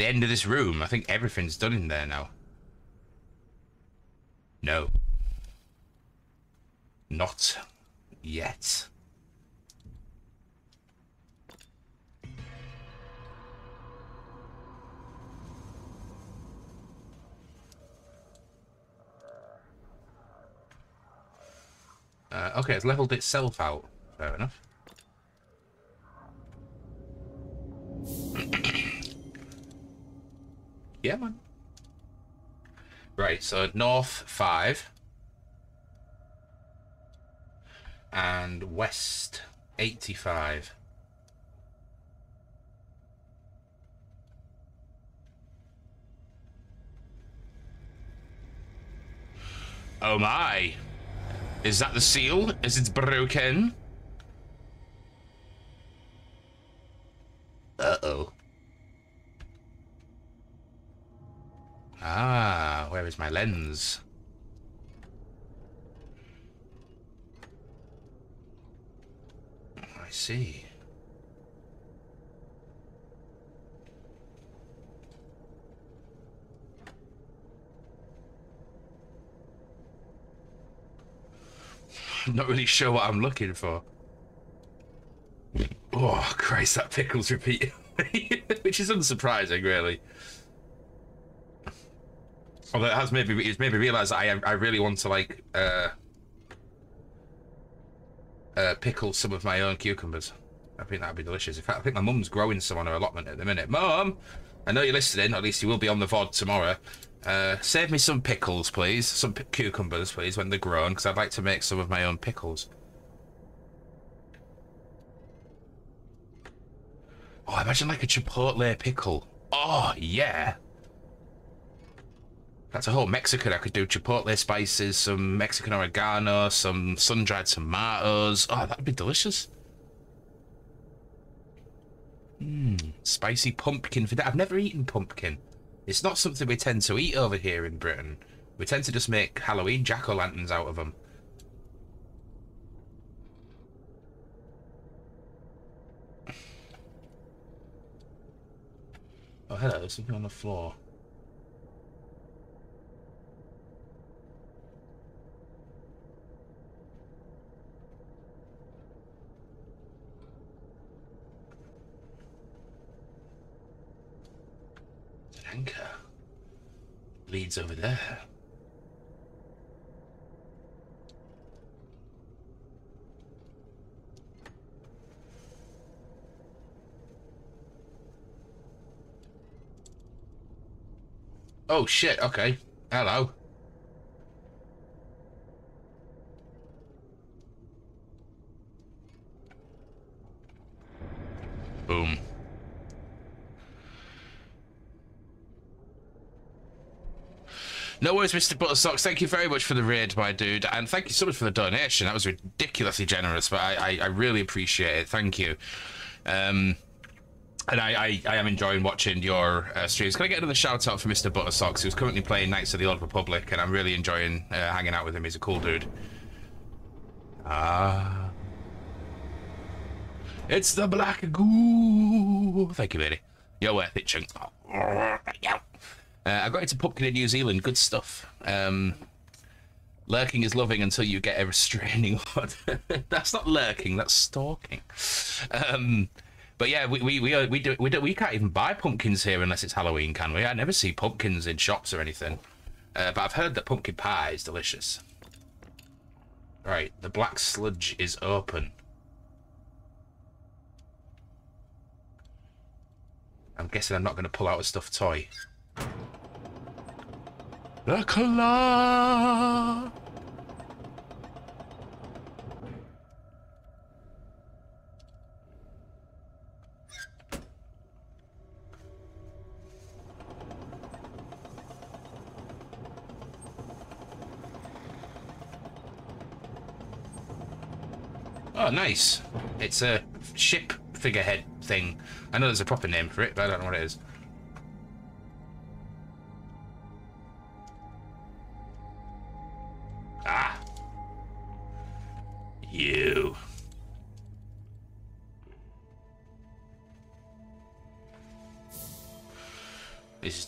The end of this room? I think everything's done in there now. No. Not yet. Uh, okay, it's leveled itself out. Fair enough. Yeah, man. Right, so north five. And west 85. Oh my. Is that the seal? Is it broken? Uh-oh. Ah, where is my lens? I see. I'm not really sure what I'm looking for. Oh, Christ, that pickles repeating. Which is unsurprising, really. Although it has made me, it's made me realise that I, I really want to, like, uh, uh, pickle some of my own cucumbers. I think that'd be delicious. In fact, I think my mum's growing some on her allotment at the minute. Mum, I know you're listening. At least you will be on the VOD tomorrow. Uh, save me some pickles, please. Some cucumbers, please, when they're grown, because I'd like to make some of my own pickles. Oh, imagine like a chipotle pickle. Oh, yeah. That's a whole Mexican. I could do chipotle spices, some Mexican oregano, some sun-dried tomatoes. Oh, that'd be delicious. Mmm, spicy pumpkin for that. I've never eaten pumpkin. It's not something we tend to eat over here in Britain. We tend to just make Halloween jack-o'-lanterns out of them. Oh, hello, there's something on the floor. Anchor leads over there. Oh shit, okay. Hello. Boom. No worries, Mr. Buttersocks. Thank you very much for the raid, my dude. And thank you so much for the donation. That was ridiculously generous, but I, I, I really appreciate it. Thank you. Um, and I, I, I am enjoying watching your uh, streams. Can I get another shout out for Mr. Buttersocks, who's currently playing Knights of the Old Republic, and I'm really enjoying uh, hanging out with him. He's a cool dude. Ah. It's the black goo. Thank you, baby. You're worth it, chunk. Uh, I got into pumpkin in New Zealand. Good stuff. Um, lurking is loving until you get a restraining order. that's not lurking. That's stalking. Um, but yeah, we we we we do we do we can't even buy pumpkins here unless it's Halloween, can we? I never see pumpkins in shops or anything. Uh, but I've heard that pumpkin pie is delicious. Right, the black sludge is open. I'm guessing I'm not going to pull out a stuffed toy. The claw. Oh, nice. It's a ship figurehead thing. I know there's a proper name for it, but I don't know what it is.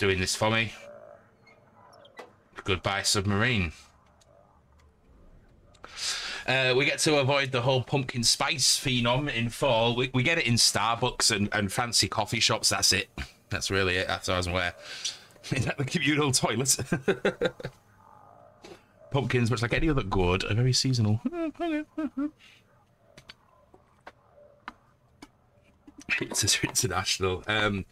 Doing this for me. Goodbye, submarine. Uh, we get to avoid the whole pumpkin spice phenom in fall. We, we get it in Starbucks and, and fancy coffee shops. That's it. That's really it. That's what I was aware. Is that the communal toilets? Pumpkins, much like any other gourd, are very seasonal. it's international. Um,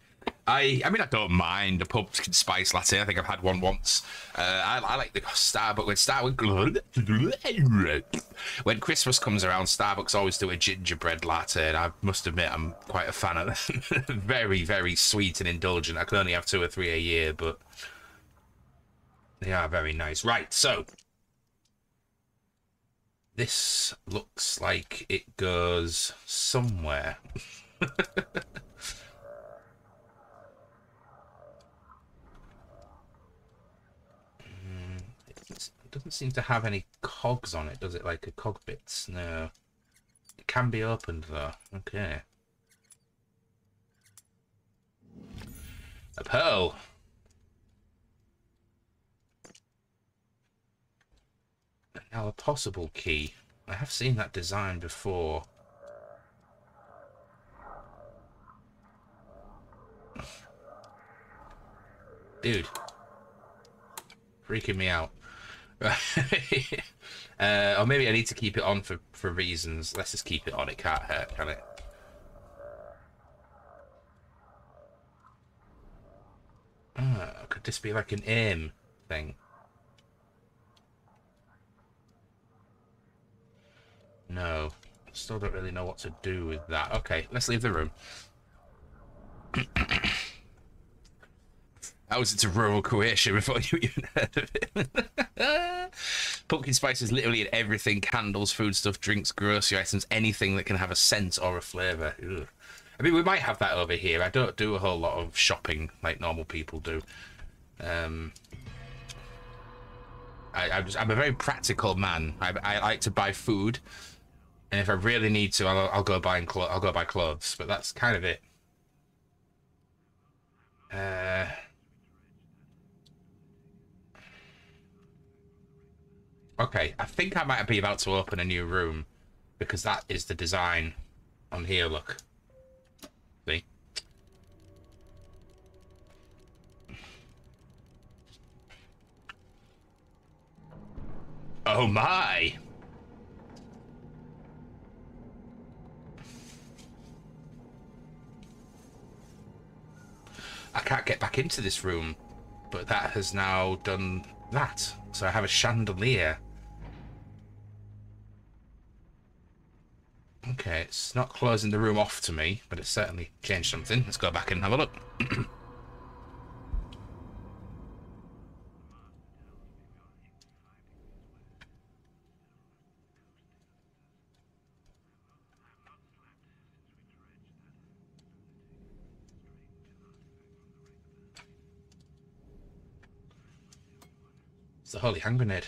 I, I mean, I don't mind a pumpkin spice latte. I think I've had one once. Uh, I, I like the Starbucks. When Starbucks, when Christmas comes around, Starbucks always do a gingerbread latte, and I must admit I'm quite a fan of very, very sweet and indulgent. I can only have two or three a year, but they are very nice. Right, so this looks like it goes somewhere. It doesn't seem to have any cogs on it, does it? Like a cog bits? No. It can be opened though. Okay. A pearl. Now a possible key. I have seen that design before. Dude. Freaking me out. uh, or maybe I need to keep it on for, for reasons. Let's just keep it on. It can't hurt, can it? Ah, could this be like an aim thing? No. Still don't really know what to do with that. Okay, let's leave the room. I was into rural Croatia before you even heard of it. Pumpkin spice is literally in everything candles, foodstuff, drinks, grocery items, anything that can have a scent or a flavour. I mean, we might have that over here. I don't do a whole lot of shopping like normal people do. Um, I, I'm, just, I'm a very practical man. I, I like to buy food, and if I really need to, I'll, I'll go buy I'll go buy clothes. But that's kind of it. Uh, okay, I think I might be about to open a new room because that is the design on here. Look, see. Oh my! I can't get back into this room, but that has now done that. So I have a chandelier. Okay, it's not closing the room off to me, but it's certainly changed something. Let's go back and have a look. It's the holy hand grenade.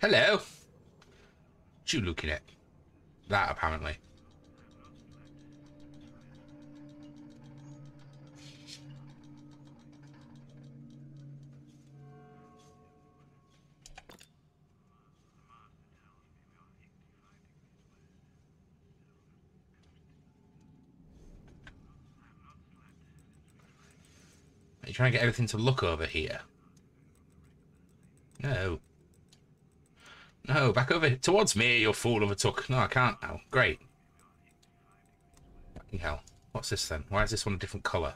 Hello. You looking at? That apparently. Are you trying to get everything to look over here? No. No, back over towards me, you fool of a Took. No, I can't now. Great. Fucking hell. What's this then? Why is this one a different colour?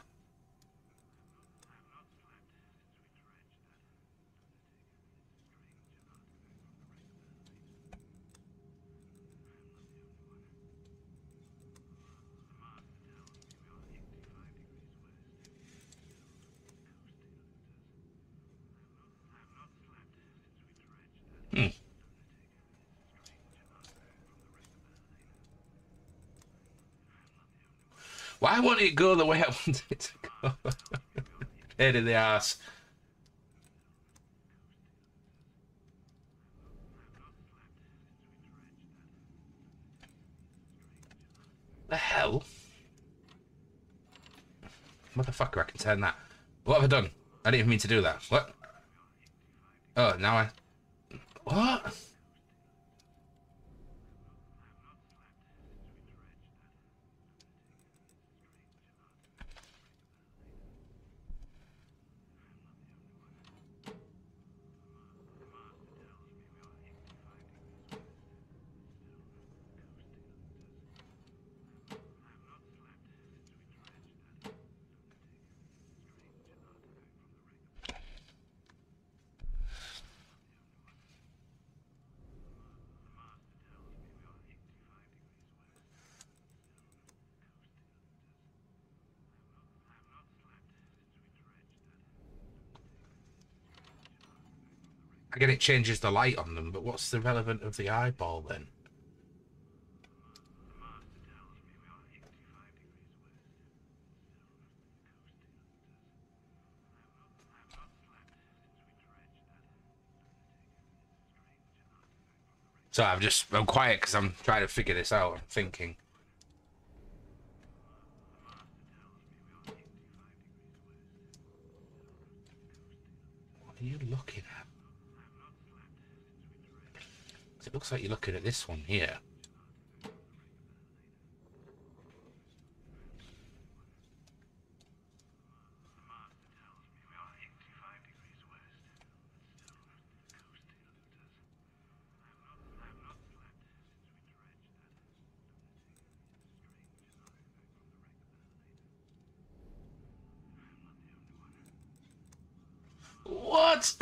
Why won't it go the way I want it to go? Head in the ass. The hell? Motherfucker, I can turn that. What have I done? I didn't even mean to do that. What? Oh, now I... What? I get it changes the light on them, but what's the relevant of the eyeball then? So I'm just I'm quiet because I'm trying to figure this out. I'm thinking. What are you looking at? 'Cause It looks like you're looking at this one here. What?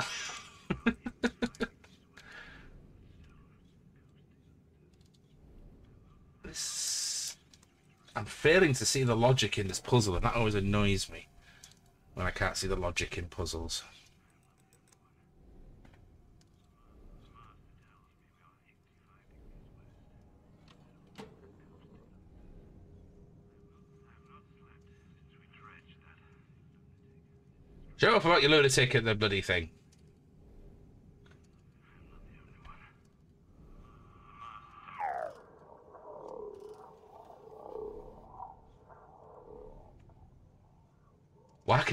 this... I'm failing to see the logic in this puzzle, and that always annoys me when I can't see the logic in puzzles. Show off about your lunatic and the bloody thing.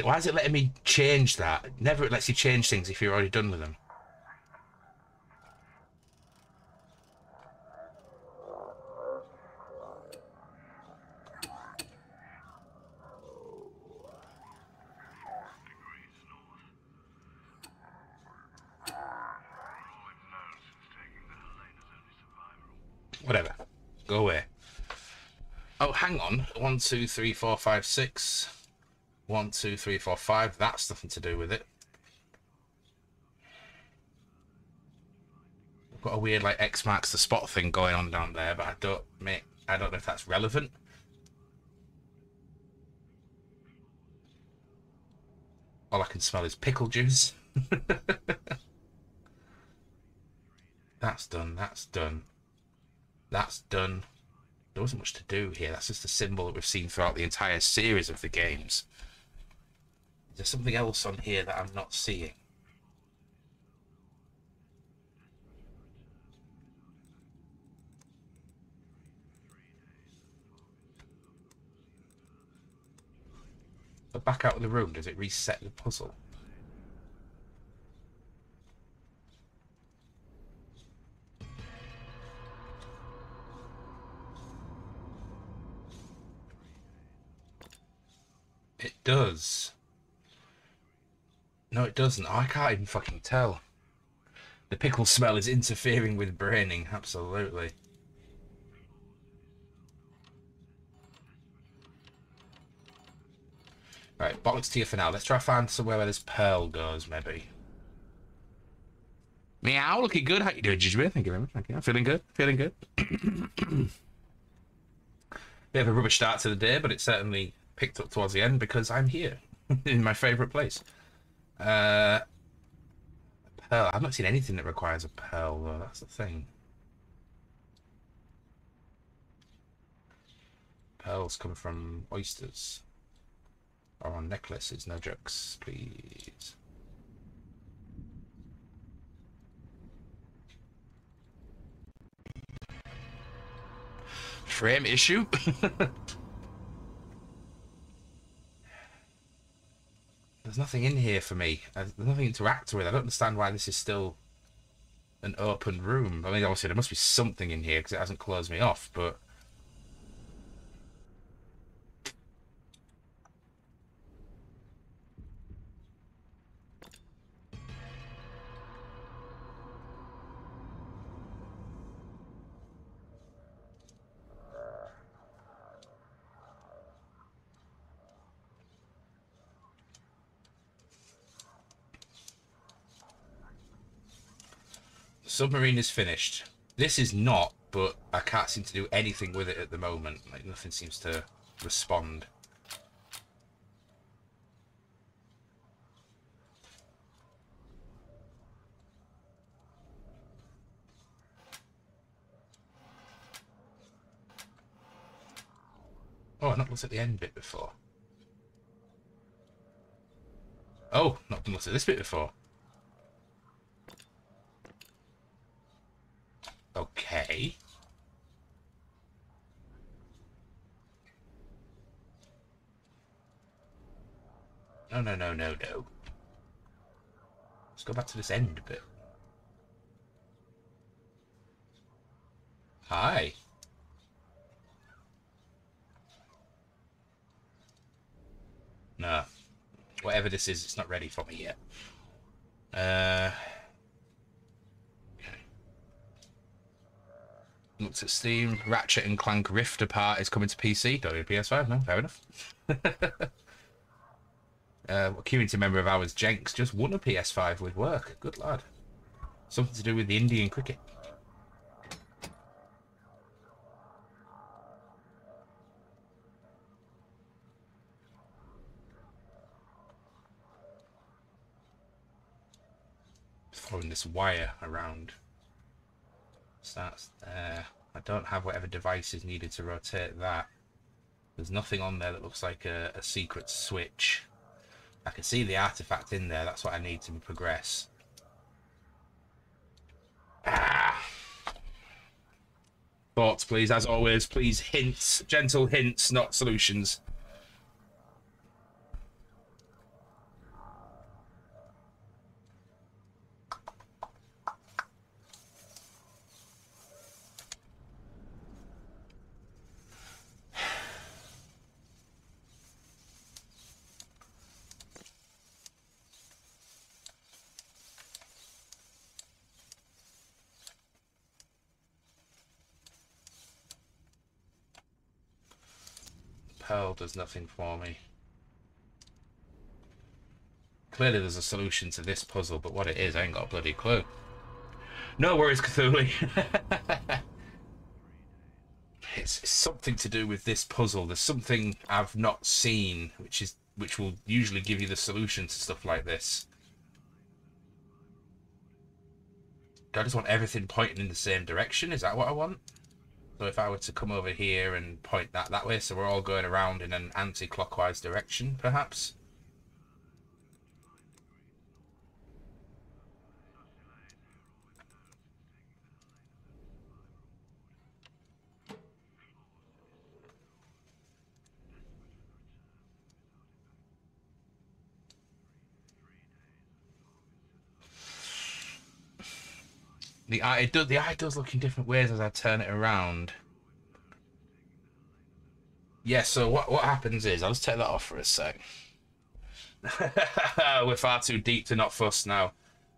Why, is it letting me change that? Never lets you change things if you're already done with them. Whatever. Go away. Oh, hang on. One, two, three, four, five, six. One, two, three, four, five. That's nothing to do with it. I've got a weird like X marks the spot thing going on down there, but I don't make I don't know if that's relevant. All I can smell is pickle juice. that's done, that's done. That's done. There wasn't much to do here. That's just a symbol that we've seen throughout the entire series of the games. There something else on here that I'm not seeing? But back out of the room, does it reset the puzzle? It does. No, it doesn't. I can't even fucking tell. The pickle smell is interfering with braining, absolutely. Right, to you for now. Let's try to find somewhere where this pearl goes, maybe. Meow, looking good. How you doing, Jujube? Thank you very much. Thank you. Feeling good. Feeling good. Bit of a rubbish start to the day, but it certainly picked up towards the end because I'm here in my favourite place. Uh, pearl. I've not seen anything that requires a pearl, though. That's the thing. Pearls come from oysters. Or on necklaces, no jokes, please. Frame issue? There's nothing in here for me. Uh, There's nothing to interact with. I don't understand why this is still an open room. I mean, obviously there must be something in here because it hasn't closed me off, but... Submarine is finished. This is not, but I can't seem to do anything with it at the moment. Like nothing seems to respond. Oh, I've not looked at the end bit before. Oh, not looked at this bit before. Okay. No, no, no, no, no. Let's go back to this end bit. Hi. No. Whatever this is, it's not ready for me yet. Uh... Looks at Steam. Ratchet and Clank Rift Apart is coming to PC. Don't need a PS5. No, fair enough. uh, a community member of ours, Jenks, just won a PS5 with work. Good lad. Something to do with the Indian cricket. Throwing this wire around. That's there. I don't have whatever device is needed to rotate that. There's nothing on there that looks like a, a secret switch. I can see the artifact in there. That's what I need to progress. Ah. Thoughts, please. As always, please hints. Gentle hints, not solutions. Pearl does nothing for me. Clearly there's a solution to this puzzle, but what it is, I ain't got a bloody clue. No worries, Cthulhu. it's, it's something to do with this puzzle. There's something I've not seen, which is which will usually give you the solution to stuff like this. Do I just want everything pointing in the same direction? Is that what I want? So if I were to come over here and point that that way, so we're all going around in an anti-clockwise direction, perhaps? The eye, it does, the eye does look in different ways as I turn it around. Yeah, so what what happens is, I'll just take that off for a sec. We're far too deep to not fuss now.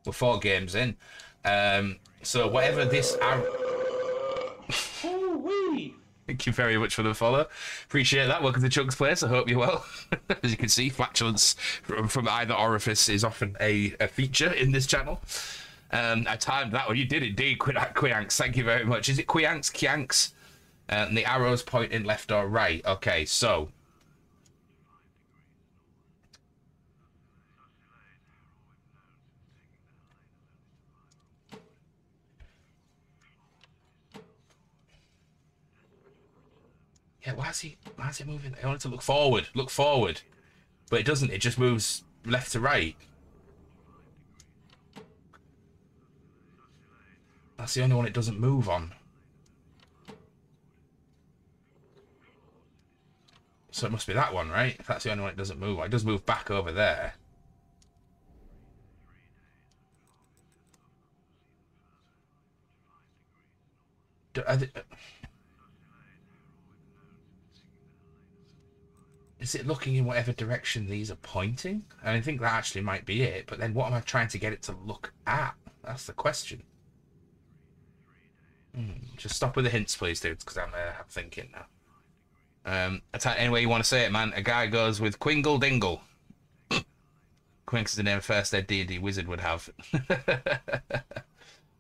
We're four games in. Um, so whatever this arrow... Thank you very much for the follow. Appreciate that. Welcome to Chunk's Place. I hope you're well. As you can see, flatulence from, from either orifice is often a, a feature in this channel. Um, I timed that one. You did indeed, Quianks. Thank you very much. Is it Quianks? Kianks? Uh, and the arrows pointing left or right. Okay, so. Yeah, why is he why is he moving? I wanted to look forward. Look forward. But it doesn't, it just moves left to right. That's the only one it doesn't move on. So it must be that one, right? If that's the only one it doesn't move on. It does move back over there. Do, they, uh, is it looking in whatever direction these are pointing? And I think that actually might be it. But then what am I trying to get it to look at? That's the question. Hmm, just stop with the hints, please, dudes, because I'm, uh, thinking now. Um, attack any way you want to say it, man. A guy goes with Quingle Dingle. Quinks is the name first ed D&D wizard would have.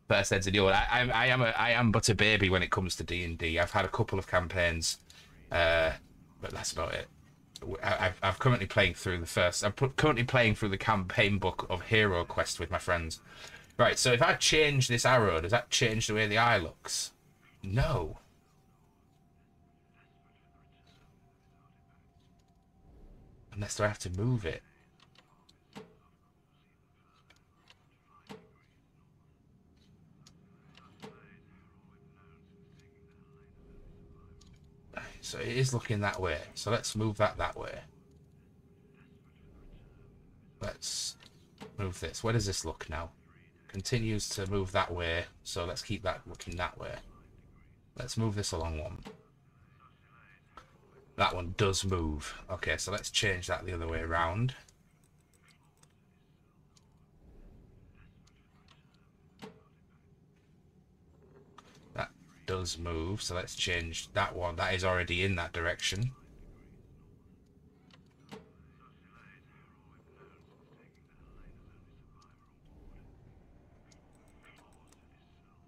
first ed's a new one. I, I, I am a, I am but a baby when it comes to D&D. I've had a couple of campaigns, uh, but that's about it. I, I've, I'm currently playing through the first. I'm currently playing through the campaign book of Hero Quest with my friends. Right, so if I change this arrow, does that change the way the eye looks? No. Unless I have to move it? So it is looking that way. So let's move that that way. Let's move this. Where does this look now? Continues to move that way. So let's keep that looking that way. Let's move this along one. That one does move. Okay, so let's change that the other way around. That does move, so let's change that one. That is already in that direction.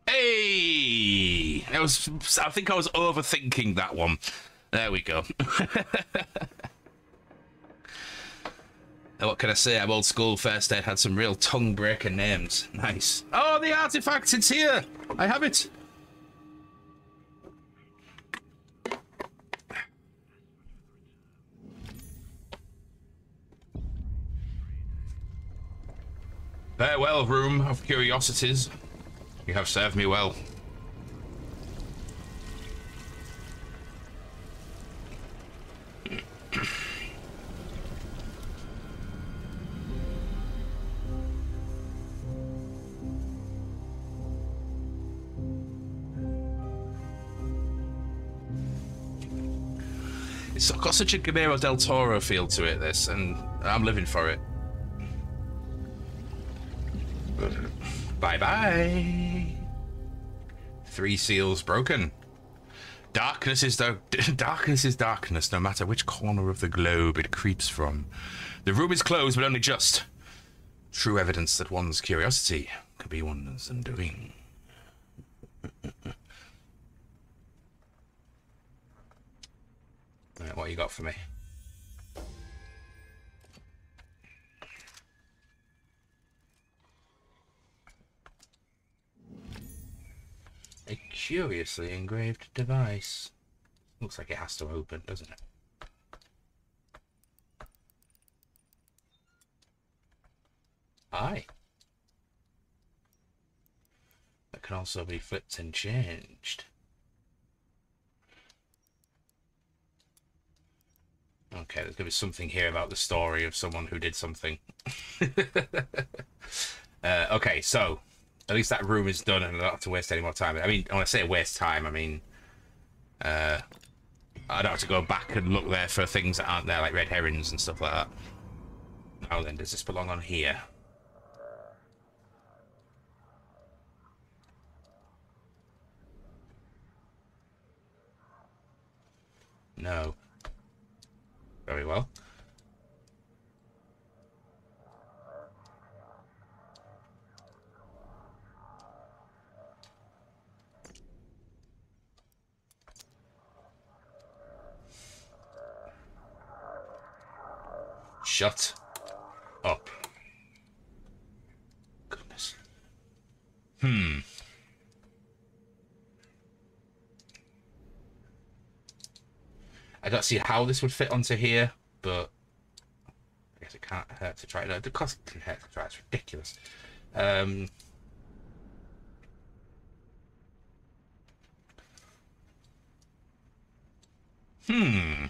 Hey! I was I think I was overthinking that one. There we go. what can I say? I'm old school. First ed had some real tongue breaker names. Nice. Oh, the artifact! It's here! I have it! Farewell, room of curiosities. You have served me well. Got such a Guillermo del Toro feel to it, this, and I'm living for it. Bye bye. Three seals broken. Darkness is dark. Darkness is darkness, no matter which corner of the globe it creeps from. The room is closed, but only just. True evidence that one's curiosity can be one's undoing. Right, what you got for me? A curiously engraved device. Looks like it has to open, doesn't it? Aye. That can also be flipped and changed. Okay, there's gonna be something here about the story of someone who did something. uh, okay, so at least that room is done, and I don't have to waste any more time. I mean, when I say waste time, I mean uh, I don't have to go back and look there for things that aren't there, like red herrings and stuff like that. Now then, does this belong on here? No. Very well. Shut up. Goodness. Hmm. I don't see how this would fit onto here, but I guess it can't hurt to try. No, the cost can hurt to try. It's ridiculous. Um, hmm.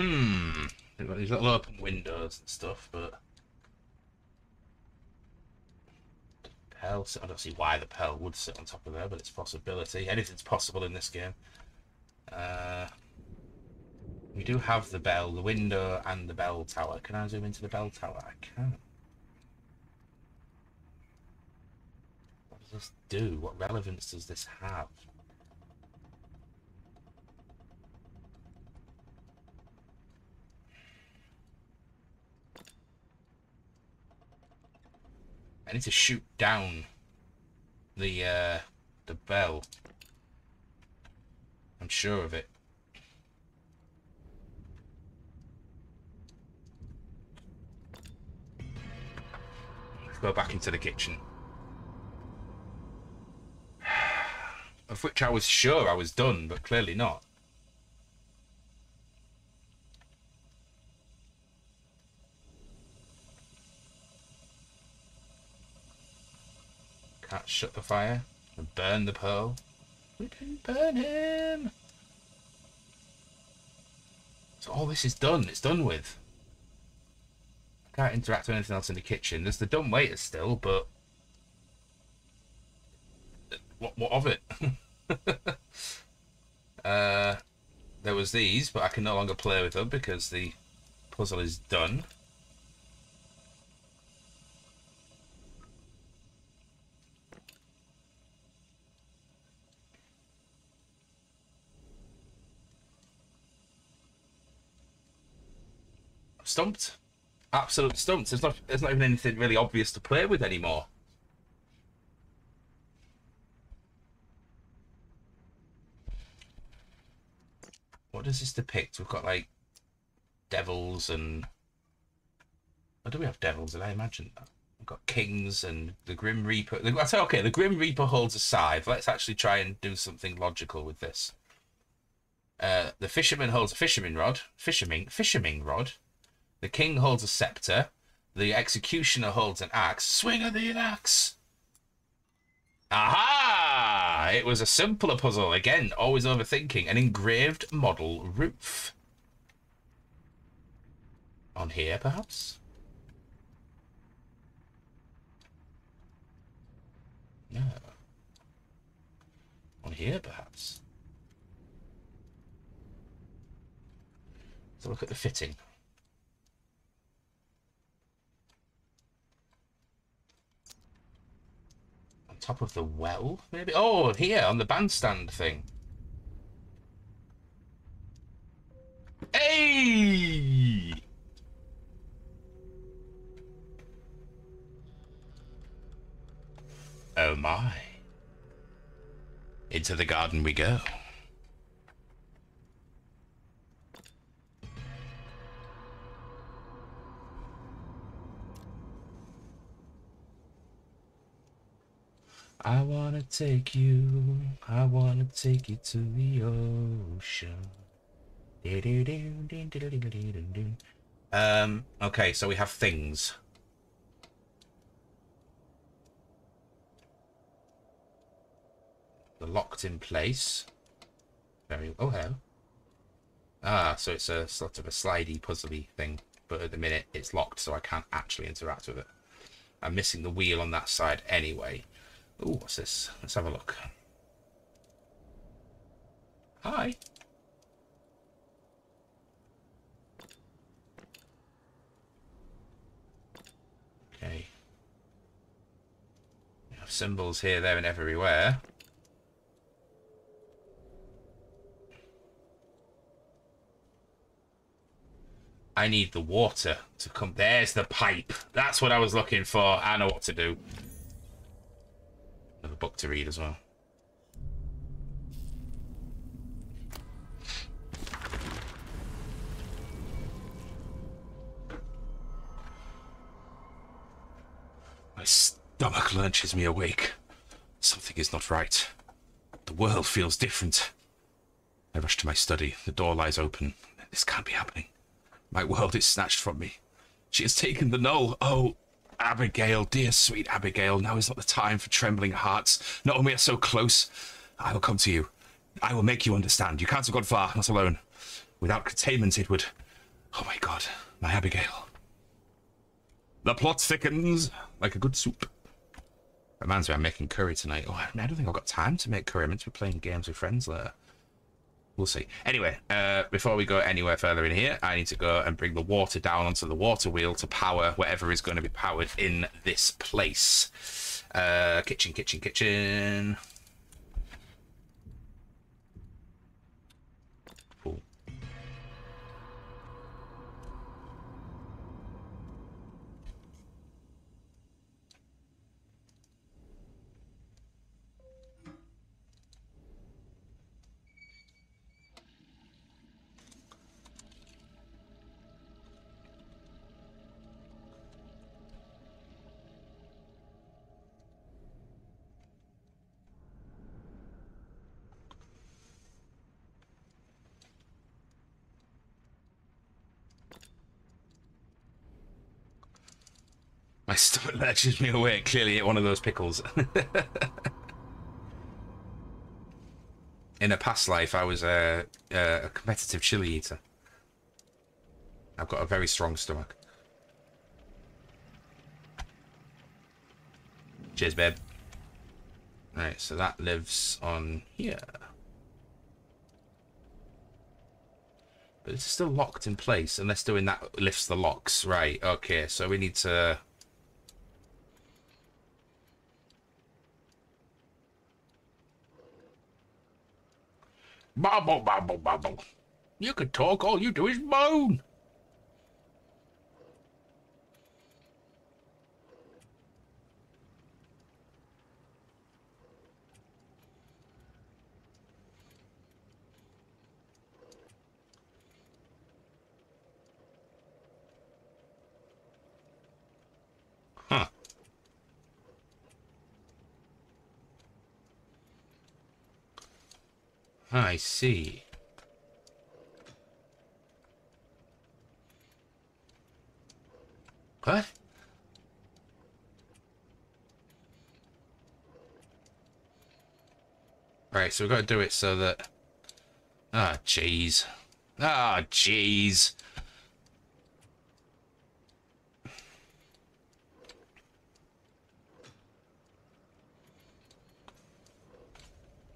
Hmm. They've got open windows and stuff, but Pell. I don't see why the Pell would sit on top of there, but it's possibility. Anything's possible in this game. Uh, we do have the bell, the window, and the bell tower. Can I zoom into the bell tower? I can. What does this do? What relevance does this have? I need to shoot down the uh, the bell. I'm sure of it. Let's go back into the kitchen. Of which I was sure I was done, but clearly not. Can't shut the fire and burn the pearl. We didn't burn him. So all this is done. It's done with. I can't interact with anything else in the kitchen. There's the dumb waiter still, but what what of it? uh, there was these, but I can no longer play with them because the puzzle is done. Stumped. Absolute stumped. There's not there's not even anything really obvious to play with anymore. What does this depict? We've got like devils and or do we have devils? Did I imagine that? We've got kings and the Grim Reaper. I say okay, the Grim Reaper holds a scythe. Let's actually try and do something logical with this. Uh, the fisherman holds a fisherman rod. Fisherman fisherman rod. The king holds a scepter. The executioner holds an axe. Swing of the axe. Aha! It was a simpler puzzle. Again, always overthinking. An engraved model roof. On here, perhaps? No. On here, perhaps. Let's look at the fitting. Top of the well, maybe? Oh, here, on the bandstand thing. Hey! Oh my. Into the garden we go. I wanna take you, I wanna take you to the ocean. Um, okay, so we have things. They're locked in place. Very oh hello. Ah, so it's a sort of a slidey, puzzly thing, but at the minute it's locked, so I can't actually interact with it. I'm missing the wheel on that side anyway. Oh, what's this? Let's have a look. Hi. Okay. We have symbols here, there, and everywhere. I need the water to come. There's the pipe. That's what I was looking for. I know what to do. Book to read as well. My stomach lurches me awake. Something is not right. The world feels different. I rush to my study. The door lies open. This can't be happening. My world is snatched from me. She has taken the null. Oh, Abigail, dear sweet Abigail, now is not the time for trembling hearts. Not when we are so close. I will come to you. I will make you understand. You can't have gone far, not alone. Without containment, it would. Oh my god, my Abigail. The plot thickens like a good soup. Reminds me, I'm making curry tonight. Oh, I don't think I've got time to make curry. I'm meant to be playing games with friends later. We'll see. Anyway, uh, before we go anywhere further in here, I need to go and bring the water down onto the water wheel to power whatever is going to be powered in this place. Uh, kitchen, kitchen, kitchen. My stomach lurches me away. Clearly, ate one of those pickles. In a past life, I was a, a competitive chili eater. I've got a very strong stomach. Cheers, babe. Right, so that lives on here. But it's still locked in place unless doing that lifts the locks. Right, okay, so we need to... Bobble, bobble, bobble. You can talk, all you do is moan. I see. What? Right, so we've got to do it so that... Ah, jeez. Ah, jeez.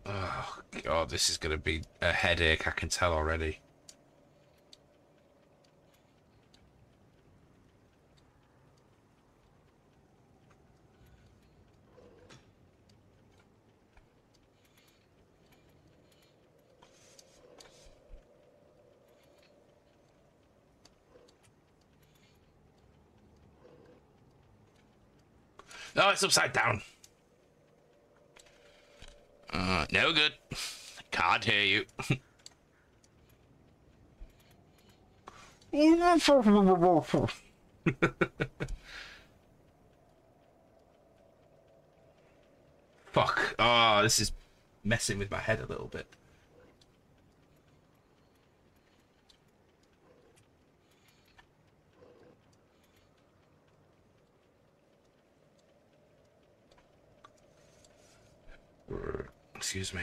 Oh, Oh god, this is gonna be a headache. I can tell already. No, it's upside down. Uh, no good. Can't hear you. Fuck. Oh, this is messing with my head a little bit. Excuse me.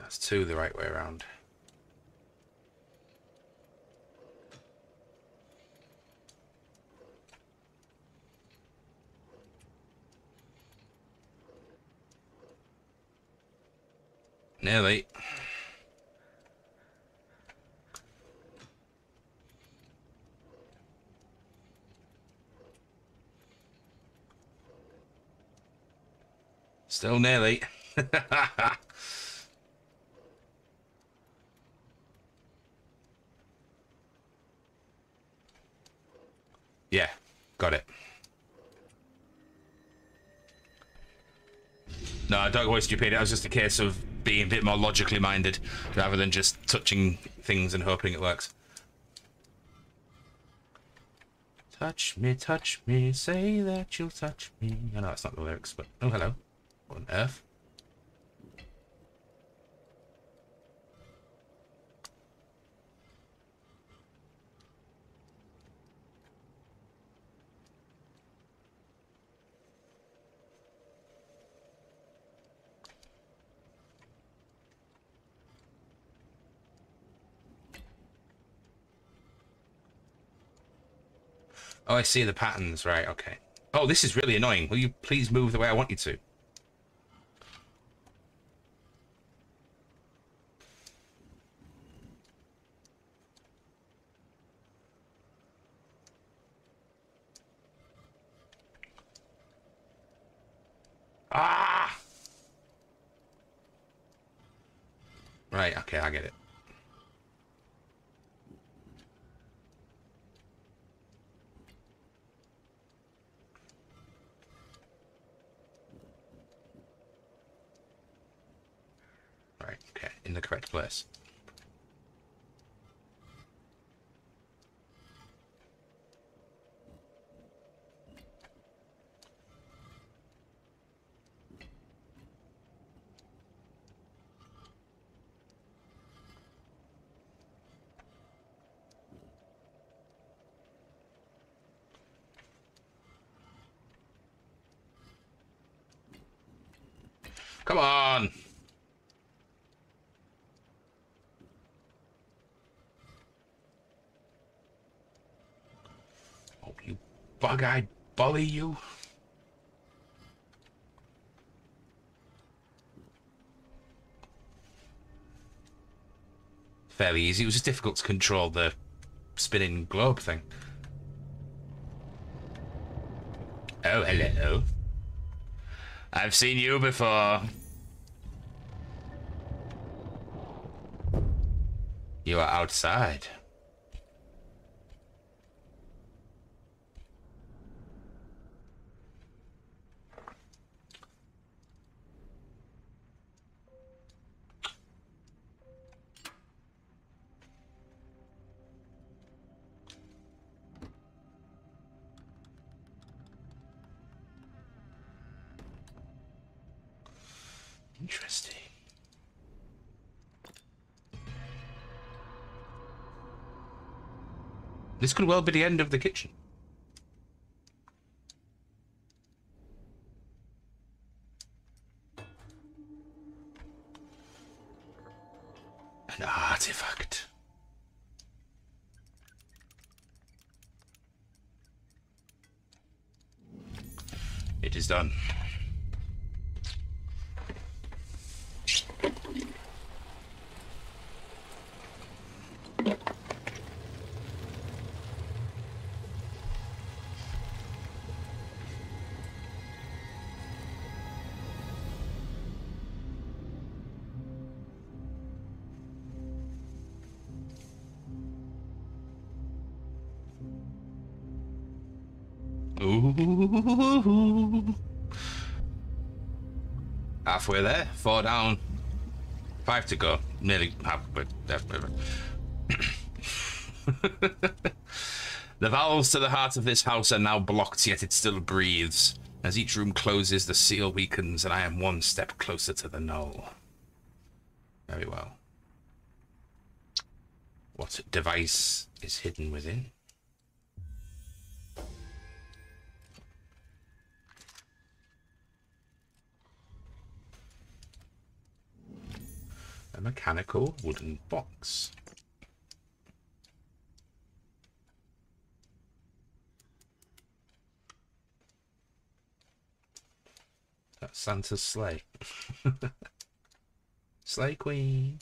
That's two the right way around. Nearly. Still nearly. yeah, got it. No, don't go stupid. It was just a case of being a bit more logically minded rather than just touching things and hoping it works. Touch me, touch me, say that you'll touch me. I know that's not the lyrics, but oh, hello. On F. Oh, I see the patterns. Right, okay. Oh, this is really annoying. Will you please move the way I want you to? Ah! Right, okay, I get it. Right, okay, in the correct place. Come on! Oh, you bug-eyed bully, you. Fairly easy. It was just difficult to control the spinning globe thing. Oh, hello. I've seen you before. You are outside. Could well be the end of the kitchen. Halfway there, four down, five to go. Nearly half, but the valves to the heart of this house are now blocked, yet it still breathes. As each room closes, the seal weakens, and I am one step closer to the null. Very well. What device is hidden within? A mechanical wooden box. That's Santa's sleigh. sleigh queen.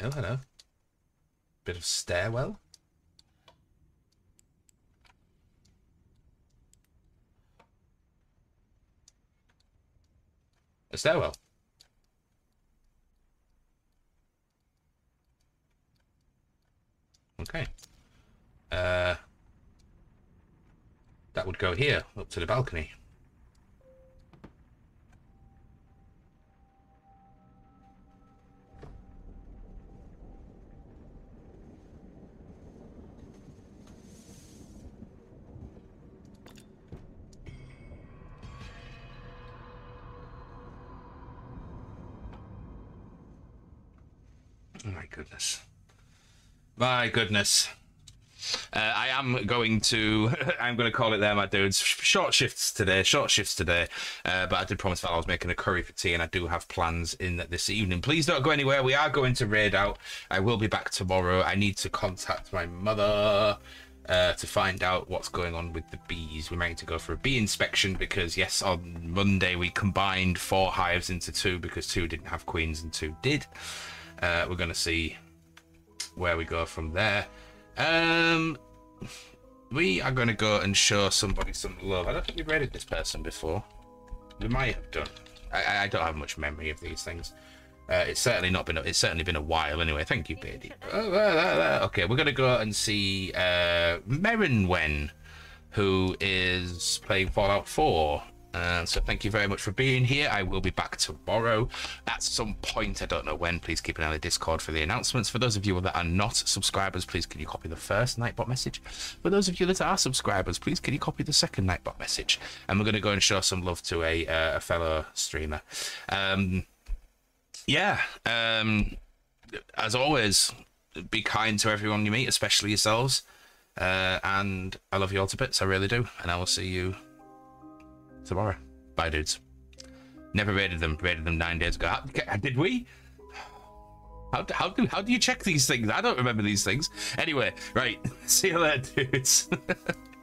Oh, hello. Bit of stairwell. Stairwell. Okay. Uh, that would go here, up to the balcony. My goodness. My goodness. Uh, I am going to, I'm going to call it there, my dudes. Short shifts today, short shifts today. Uh, but I did promise Val I was making a curry for tea, and I do have plans in this evening. Please don't go anywhere. We are going to raid out. I will be back tomorrow. I need to contact my mother uh, to find out what's going on with the bees. We're need to go for a bee inspection because, yes, on Monday we combined four hives into two because two didn't have queens and two did. Uh, we're going to see where we go from there. Um, we are going to go and show somebody some love. I don't think we've rated this person before. We might have done. I, I don't have much memory of these things. Uh, it's certainly not been. A, it's certainly been a while. Anyway, thank you, Beardy. Oh, there, there, there. Okay, we're going to go and see uh, Wen, who is playing Fallout 4. So thank you very much for being here. I will be back tomorrow at some point. I don't know when. Please keep an eye on the Discord for the announcements. For those of you that are not subscribers, please can you copy the first Nightbot message? For those of you that are subscribers, please can you copy the second Nightbot message? And we're going to go and show some love to a, uh, a fellow streamer. Um, yeah. Um, as always, be kind to everyone you meet, especially yourselves. Uh, and I love you all to bits. I really do. And I will see you tomorrow. Bye, dudes. Never rated them. Rated them nine days ago. How, did we? How, how do how do you check these things? I don't remember these things. Anyway, right. See you later, dudes.